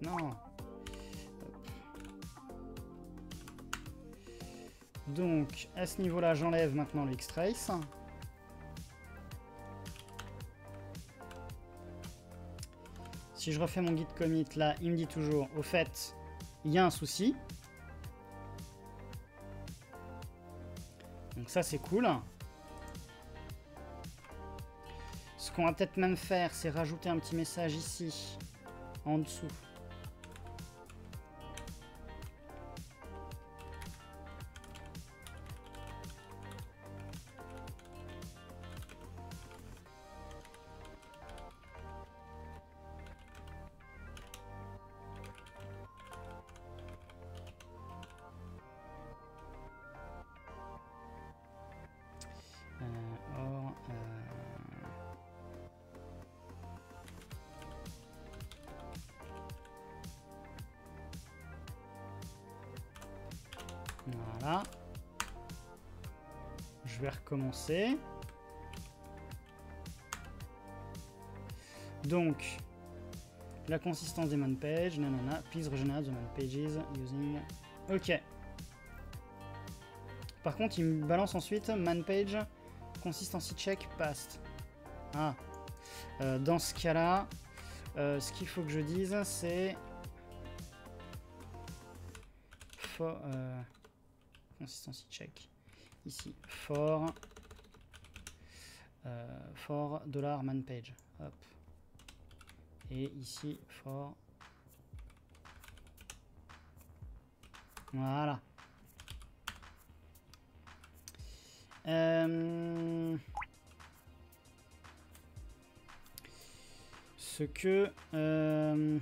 Non. Donc, à ce niveau-là, j'enlève maintenant l'extrace. Si je refais mon guide commit, là, il me dit toujours, au fait, il y a un souci. Donc ça, c'est cool. Ce qu'on va peut-être même faire, c'est rajouter un petit message ici, en dessous. Donc, la consistance des man pages, nanana, please regenerate the man pages using... Ok. Par contre, il me balance ensuite man page consistency check past. Ah. Euh, dans ce cas-là, euh, ce qu'il faut que je dise, c'est... Euh, consistency check. Ici, for, for dollar man page. Hop. Et ici, for. Voilà. Euh, ce que... Euh,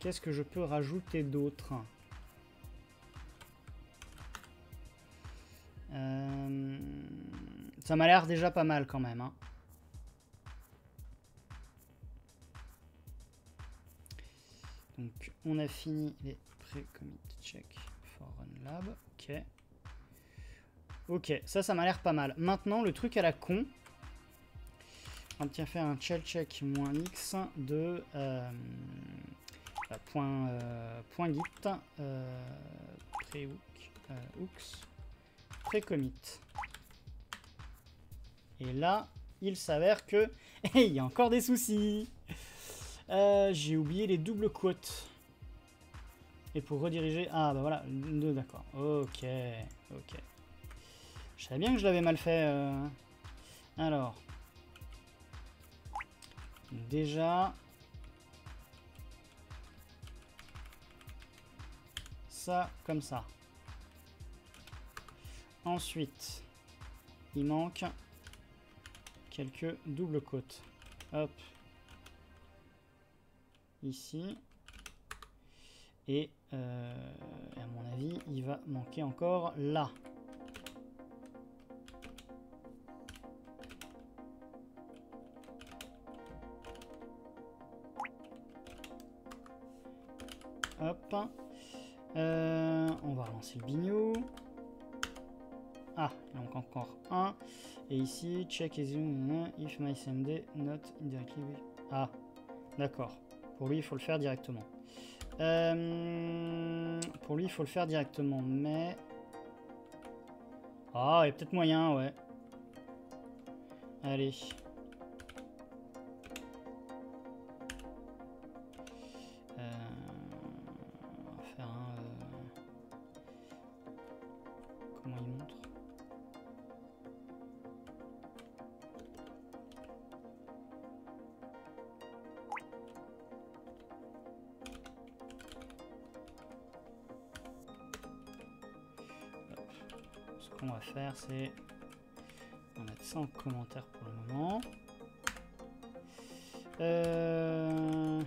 Qu'est-ce que je peux rajouter d'autre? Euh, ça m'a l'air déjà pas mal quand même. Hein. Donc on a fini les pré-commit check for run lab. Ok. Ok, ça, ça m'a l'air pas mal. Maintenant, le truc à la con. On va faire un shell check moins x de euh, point, euh, point git euh, pré-hook hooks pré-commit. Et là, il s'avère que il y a encore des soucis. Euh, j'ai oublié les doubles quotes. Et pour rediriger... Ah, bah voilà, d'accord. Ok, ok. Je savais bien que je l'avais mal fait. Euh. Alors. Déjà... Ça, comme ça. Ensuite, il manque quelques doubles côtes. Hop. Ici. Et euh, à mon avis, il va manquer encore là. Hop. Euh, on va relancer le bignou. Ah, il manque encore un. Et ici, check is if my SMD not indirectly. Ah, d'accord. Pour lui, il faut le faire directement. Euh, pour lui, il faut le faire directement, mais... Ah, il y a peut-être moyen, ouais. Allez. C'est... On va mettre ça en commentaire pour le moment. Euh,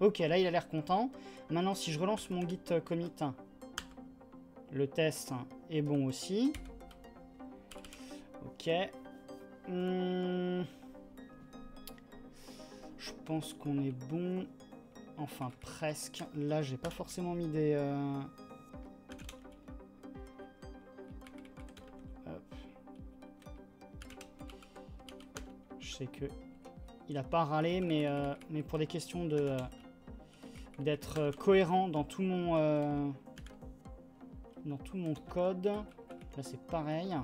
ok, là il a l'air content. Maintenant, si je relance mon git commit, le test est bon aussi. Ok. Hmm. Je pense qu'on est bon. En enfin presque. Là, j'ai pas forcément mis des... Euh, Sais que il a pas râlé, mais, euh, mais pour des questions de euh, d'être cohérent dans tout mon dans tout mon code, là c'est pareil.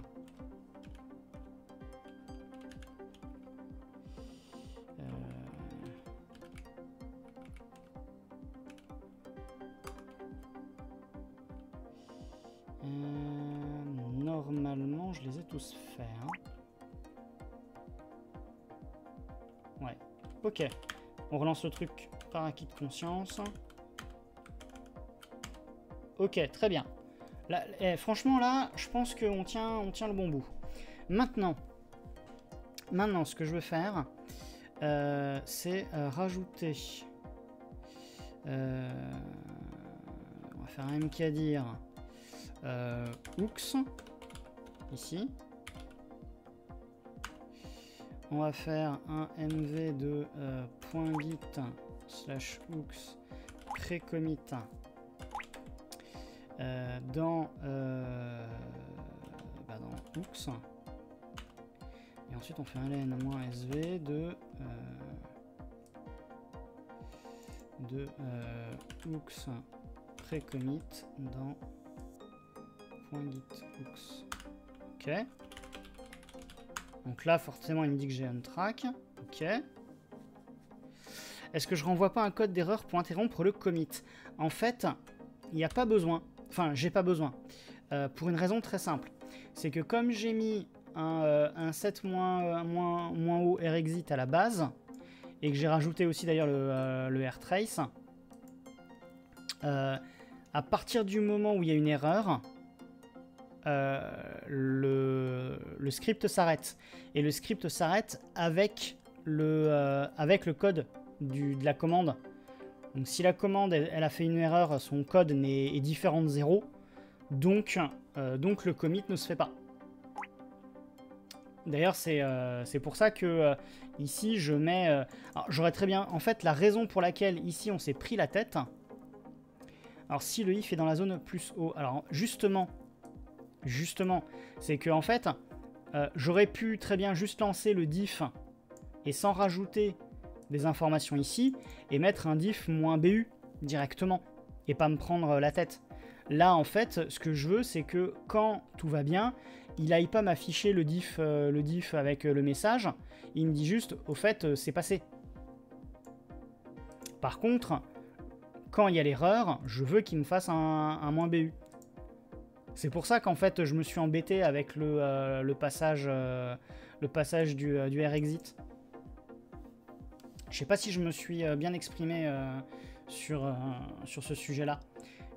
Relance le truc par acquis de conscience. Ok, très bien. Là, eh, franchement, là, je pense qu'on tient, on tient le bon bout. Maintenant, maintenant, ce que je veux faire, euh, c'est euh, rajouter... Euh, on va faire un mkdir euh, ooks ici. On va faire un mv de euh, .git slash hooks pré-commit euh, dans, euh, bah dans hooks. Et ensuite on fait un len-sv de de hooks pré-commit dans .git hooks. Ok. Donc là, forcément, il me dit que j'ai un track. Ok. Est-ce que je renvoie pas un code d'erreur pour interrompre le commit? En fait, il n'y a pas besoin. Enfin, j'ai pas besoin. Euh, pour une raison très simple. C'est que comme j'ai mis un, euh, un 7 moins, moins, moins haut rexit à la base, et que j'ai rajouté aussi d'ailleurs le, euh, le rtrace, à partir du moment où il y a une erreur, euh, le, script s'arrête. Et le script s'arrête avec, le, euh, avec le code de la commande. Donc si la commande, elle, a fait une erreur, son code est, différent de 0, donc, euh, donc le commit ne se fait pas. D'ailleurs, c'est pour ça que ici, je mets... J'aurais très bien... En fait, la raison pour laquelle ici, on s'est pris la tête... Alors, si le if est dans la zone plus haut... Alors, justement, justement, c'est que en fait, euh, j'aurais pu très bien juste lancer le diff et sans rajouter des informations ici et mettre un diff moins BU directement et pas me prendre la tête. Là, en fait, ce que je veux, c'est que quand tout va bien, il aille pas m'afficher le diff, euh, avec le message. Il me dit juste, au fait, euh, c'est passé. Par contre, quand il y a l'erreur, je veux qu'il me fasse un, BU. C'est pour ça qu'en fait je me suis embêté avec le, euh, passage, euh, passage du, euh, du R-Exit. Je sais pas si je me suis bien exprimé sur, ce sujet-là.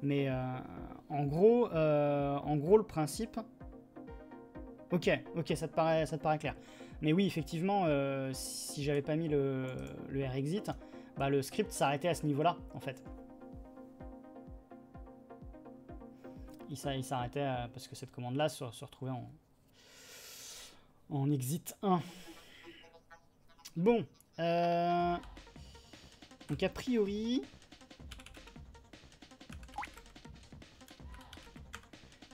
Mais en, gros, en gros, le principe... Ok, ok, ça te paraît, ça te paraît clair. Mais oui, effectivement, si j'avais pas mis le, le R-Exit, bah, le script s'arrêtait à ce niveau-là, en fait. Il s'arrêtait euh, parce que cette commande-là se, retrouvait en, en exit 1. Bon. Euh, donc a priori...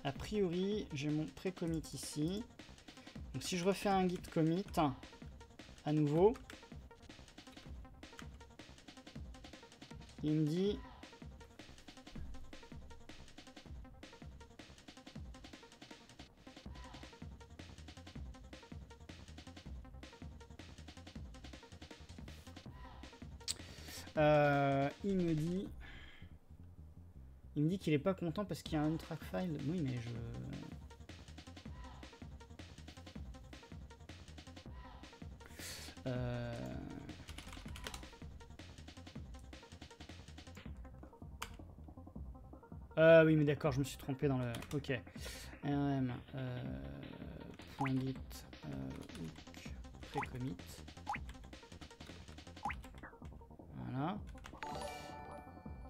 A priori, j'ai mon pré-commit ici. Donc si je refais un git commit, à nouveau, il me dit il me dit... Il me dit qu'il est pas content parce qu'il y a un track file. Oui, mais je... Euh... Ah oui, mais d'accord, je me suis trompé dans le... Ok. rm euh, git euh, hook pré-commit.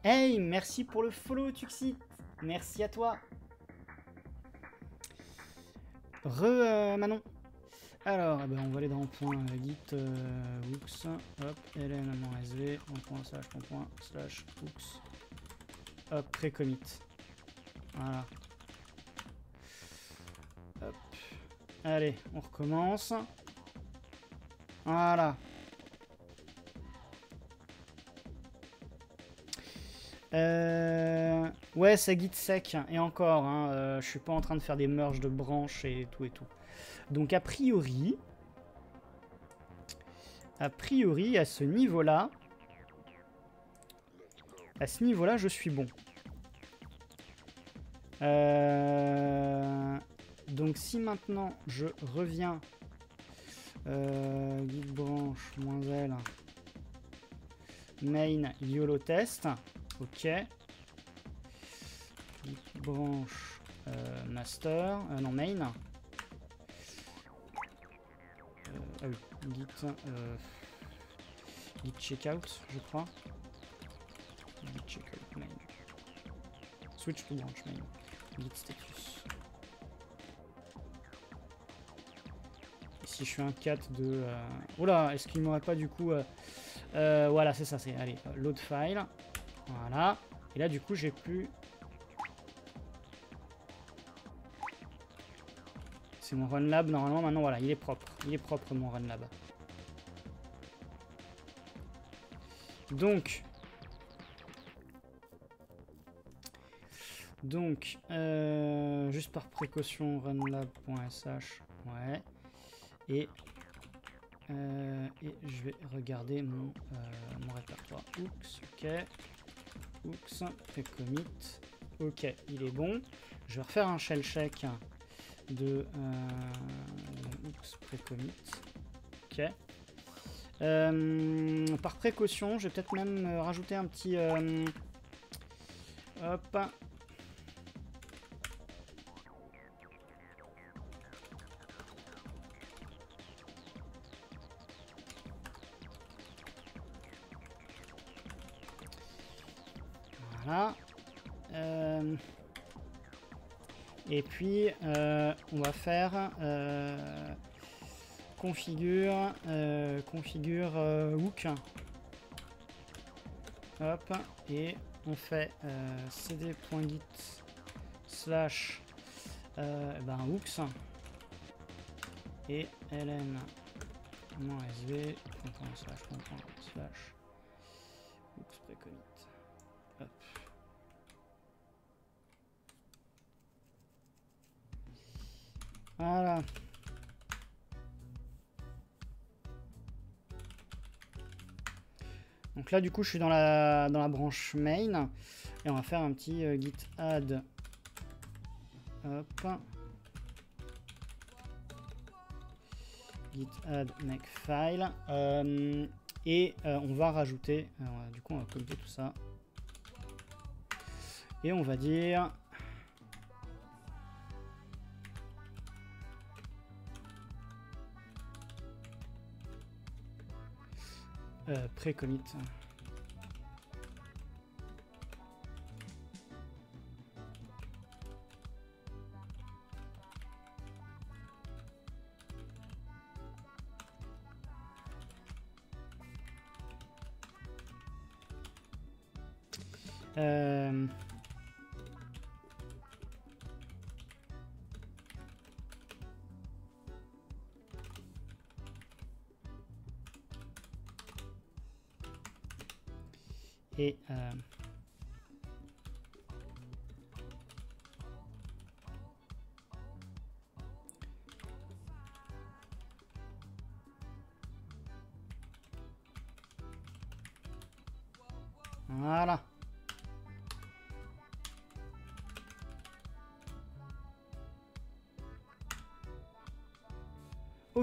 Hey, merci pour le follow, Tuxit. Merci à toi. Re, euh, Manon. Alors, eh ben, on va aller dans point euh, git euh, hooks, hop, ln-sv, point slash point slash hooks, hop, pré-commit. Voilà. Hop. Allez, on recommence. Voilà. Euh, ouais, ça guide sec. Et encore, hein, euh, je suis pas en train de faire des merges de branches et tout et tout. Donc a priori... A priori, à ce niveau-là... À ce niveau-là, je suis bon. Euh, donc si maintenant je reviens... guide branche, moins L... Main YOLO test. Ok. Branche euh, master. Euh, non, main. Euh, ah oui, git, git checkout, je crois. Git checkout main. Switch branch main. Git status. si je fais un cat de... Oula, est-ce qu'il m'aurait pas du coup... voilà, c'est ça, c'est... Allez, load file. Voilà. Et là, du coup, j'ai plus... C'est mon run lab. Normalement, maintenant, voilà, il est propre. Il est propre, mon run lab. Donc... Donc, euh, juste par précaution, runlab.sh. Ouais. Et euh, et je vais regarder mon, euh, mon répertoire. Oups, ok. Oops, commit. Ok, il est bon. Je vais refaire un shell check de euh. Ok. Euh, par précaution, je vais peut-être même rajouter un petit... Euh, Euh, et puis, euh, on va faire euh, configure, configure hook. Hop, et on fait cd.git slash ben, hooks et ln sv slash slash hooks précommit. Voilà. Donc là, du coup, je suis dans la, dans la branche main. Et on va faire un petit euh, git add. Hop. Git add makefile. Euh, et euh, on va rajouter, du coup, on va copier tout ça. Et on va dire Euh,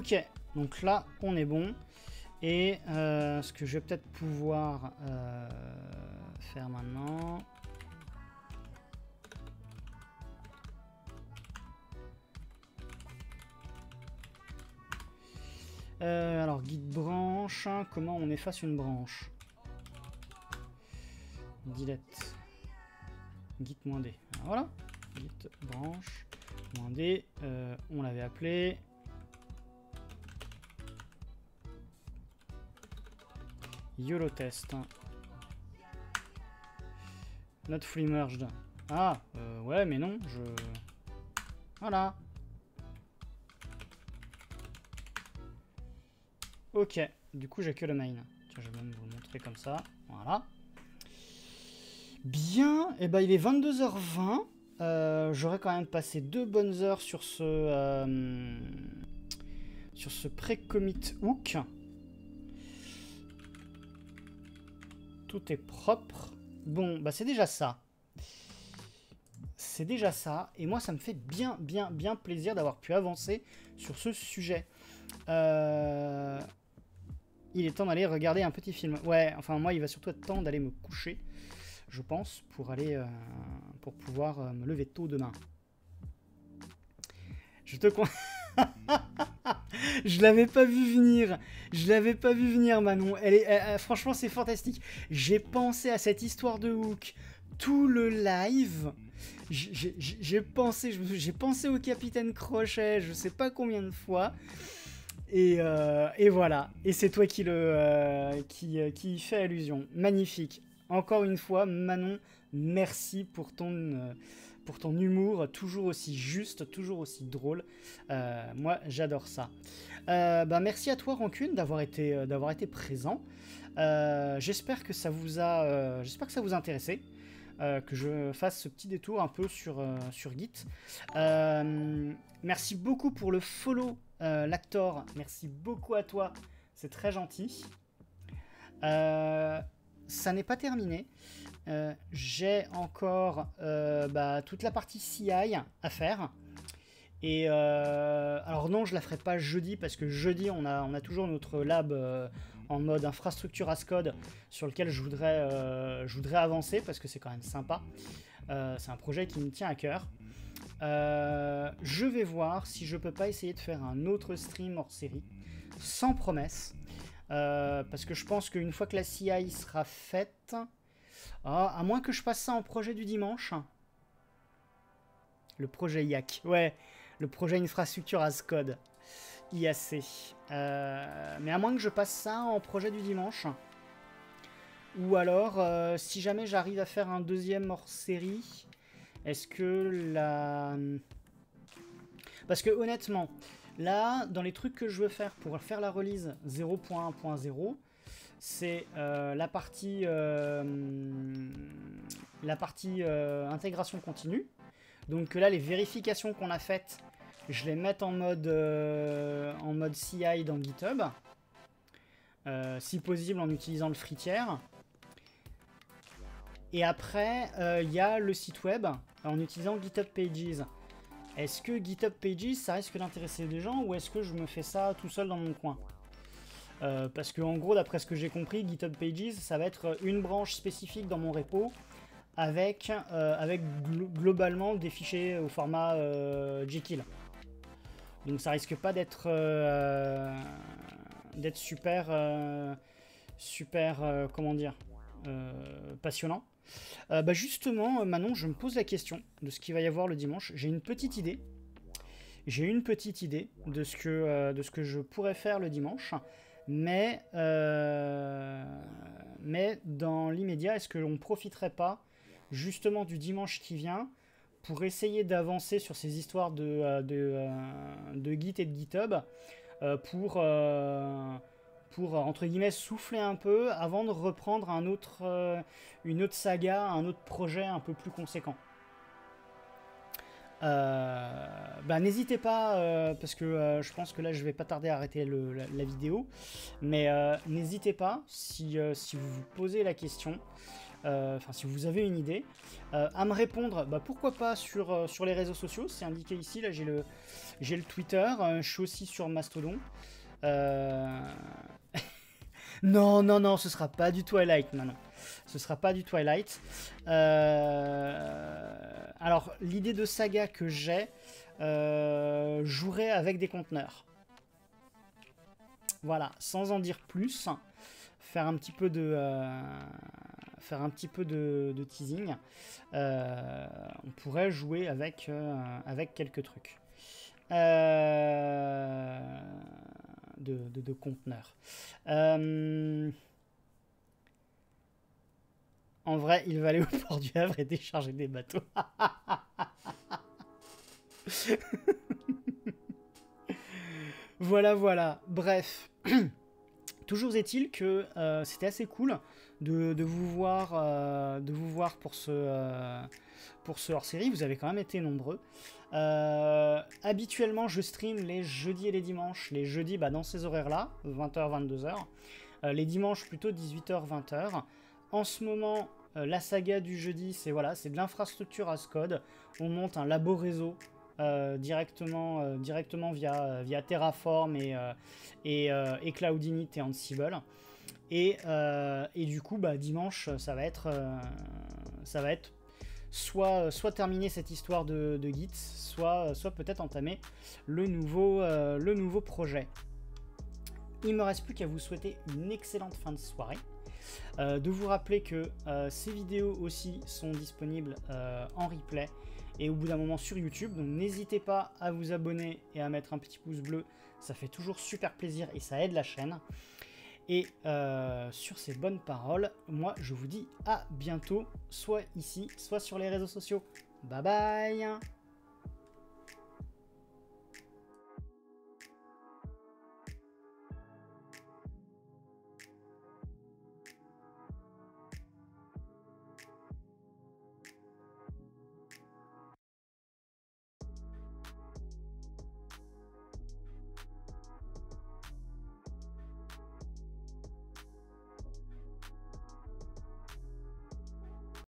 Ok, donc là, on est bon. Et euh, ce que je vais peut-être pouvoir euh, faire maintenant... Euh, alors, guide branche, comment on efface une branche? Delete. Git-d. Voilà. Git branche, -d, on l'avait appelé. YOLO test. Not fully merged. Ah, euh, ouais, mais non, je... Voilà. Ok, du coup j'ai que le main. Tiens, je vais même vous le montrer comme ça. Voilà. Bien, et eh ben il est 22h20. Euh, j'aurais quand même passé deux bonnes heures sur ce euh, sur ce pré-commit hook. Tout est propre. Bon, bah c'est déjà ça. C'est déjà ça. Et moi, ça me fait bien, bien, bien plaisir d'avoir pu avancer sur ce sujet. Euh, il est temps d'aller regarder un petit film. Ouais, enfin moi, il va surtout être temps d'aller me coucher, je pense, pour aller, euh, pour pouvoir euh, me lever tôt demain. Je te je l'avais pas vu venir. Je l'avais pas vu venir, Manon. Franchement, c'est fantastique. J'ai pensé à cette histoire de Hook tout le live. J'ai pensé, j'ai pensé au capitaine Crochet, je sais pas combien de fois. Et, euh, voilà. Et c'est toi qui le euh, qui, euh, qui fait allusion. Magnifique. Encore une fois, Manon, merci pour ton pour ton humour, toujours aussi juste, toujours aussi drôle. moi, j'adore ça. bah, merci à toi, Rancune, d'avoir été, été présent. j'espère que ça vous a, j'espère que ça vous a intéressé. que je fasse ce petit détour un peu sur, sur Git. merci beaucoup pour le follow euh, l'actor, merci beaucoup à toi, c'est très gentil. Euh, ça n'est pas terminé. Euh, j'ai encore bah, toute la partie CI à faire. Et alors non, je la ferai pas jeudi parce que jeudi on a, toujours notre lab en mode infrastructure as code sur lequel je voudrais, je voudrais avancer parce que c'est quand même sympa. c'est un projet qui me tient à cœur. Euh, je vais voir si je peux pas essayer de faire un autre stream hors série, sans promesse. Euh, parce que je pense qu'une fois que la CI sera faite, ah, à moins que je passe ça en projet du dimanche. Le projet IAC, ouais, le projet infrastructure as code, IAC. Euh, mais à moins que je passe ça en projet du dimanche. Ou alors, si jamais j'arrive à faire un deuxième hors série, est-ce que la... Parce que honnêtement, là, dans les trucs que je veux faire pour faire la release 0.1.0, c'est euh, la partie, euh, partie euh, intégration continue. Donc là, les vérifications qu'on a faites, je les mets en mode, en mode CI dans GitHub. si possible en utilisant le fritière. Et après, il y a le site web en utilisant GitHub Pages. Est-ce que GitHub Pages, ça risque d'intéresser des gens ou est-ce que je me fais ça tout seul dans mon coin? Euh, Parce que en gros, d'après ce que j'ai compris, GitHub Pages, ça va être une branche spécifique dans mon repo avec, euh, avec globalement des fichiers au format euh, Jekyll. Donc ça risque pas d'être d'être super super comment dire passionnant. Euh, bah justement, Manon, je me pose la question de ce qu'il va y avoir le dimanche. J'ai une petite idée. J'ai une petite idée de ce que, euh, de ce que je pourrais faire le dimanche. Mais, euh, mais dans l'immédiat, est-ce que l'on ne profiterait pas justement du dimanche qui vient pour essayer d'avancer sur ces histoires de, de, de, Git et de GitHub pour pour, entre guillemets, souffler un peu avant de reprendre un autre, euh, une autre saga, un autre projet un peu plus conséquent? Euh, bah, n'hésitez pas, euh, parce que je pense que là je vais pas tarder à arrêter la, vidéo, mais n'hésitez pas, si, si, vous vous posez la question, enfin si vous avez une idée, à me répondre, bah, pourquoi pas sur, sur les réseaux sociaux, c'est indiqué ici, là j'ai le, le Twitter, je suis aussi sur Mastodon. Non, non, non, ce sera pas du Twilight. Non, non. Ce sera pas du Twilight. Euh, alors, l'idée de saga que j'ai euh, jouerait avec des conteneurs. Voilà, sans en dire plus, faire un petit peu de, euh, faire un petit peu de, teasing. on pourrait jouer avec, quelques trucs. Euh, de, conteneurs. Euh, En vrai, il va aller au port du Havre et décharger des bateaux. voilà, voilà. Bref. Toujours est-il que euh, c'était assez cool de, vous voir, euh, euh, pour ce hors-série. Vous avez quand même été nombreux. habituellement, je stream les jeudis et les dimanches. Les jeudis, bah, dans ces horaires-là, 20h, 22h. les dimanches, plutôt 18h, 20h. En ce moment, la saga du jeudi, c'est voilà, c'est de l'infrastructure as code. On monte un labo réseau euh, directement, euh, directement via, euh, Terraform et, et, et Cloudinit et Ansible. Et, du coup, bah, dimanche, ça va être, ça soit, soit terminer cette histoire de, de Git, soit, peut-être entamer le nouveau, le nouveau projet. Il me reste plus qu'à vous souhaiter une excellente fin de soirée. De vous rappeler que ces vidéos aussi sont disponibles en replay et au bout d'un moment sur YouTube. Donc n'hésitez pas à vous abonner et à mettre un petit pouce bleu, ça fait toujours super plaisir et ça aide la chaîne. Et euh, sur ces bonnes paroles, moi je vous dis à bientôt, soit ici, soit sur les réseaux sociaux. Bye bye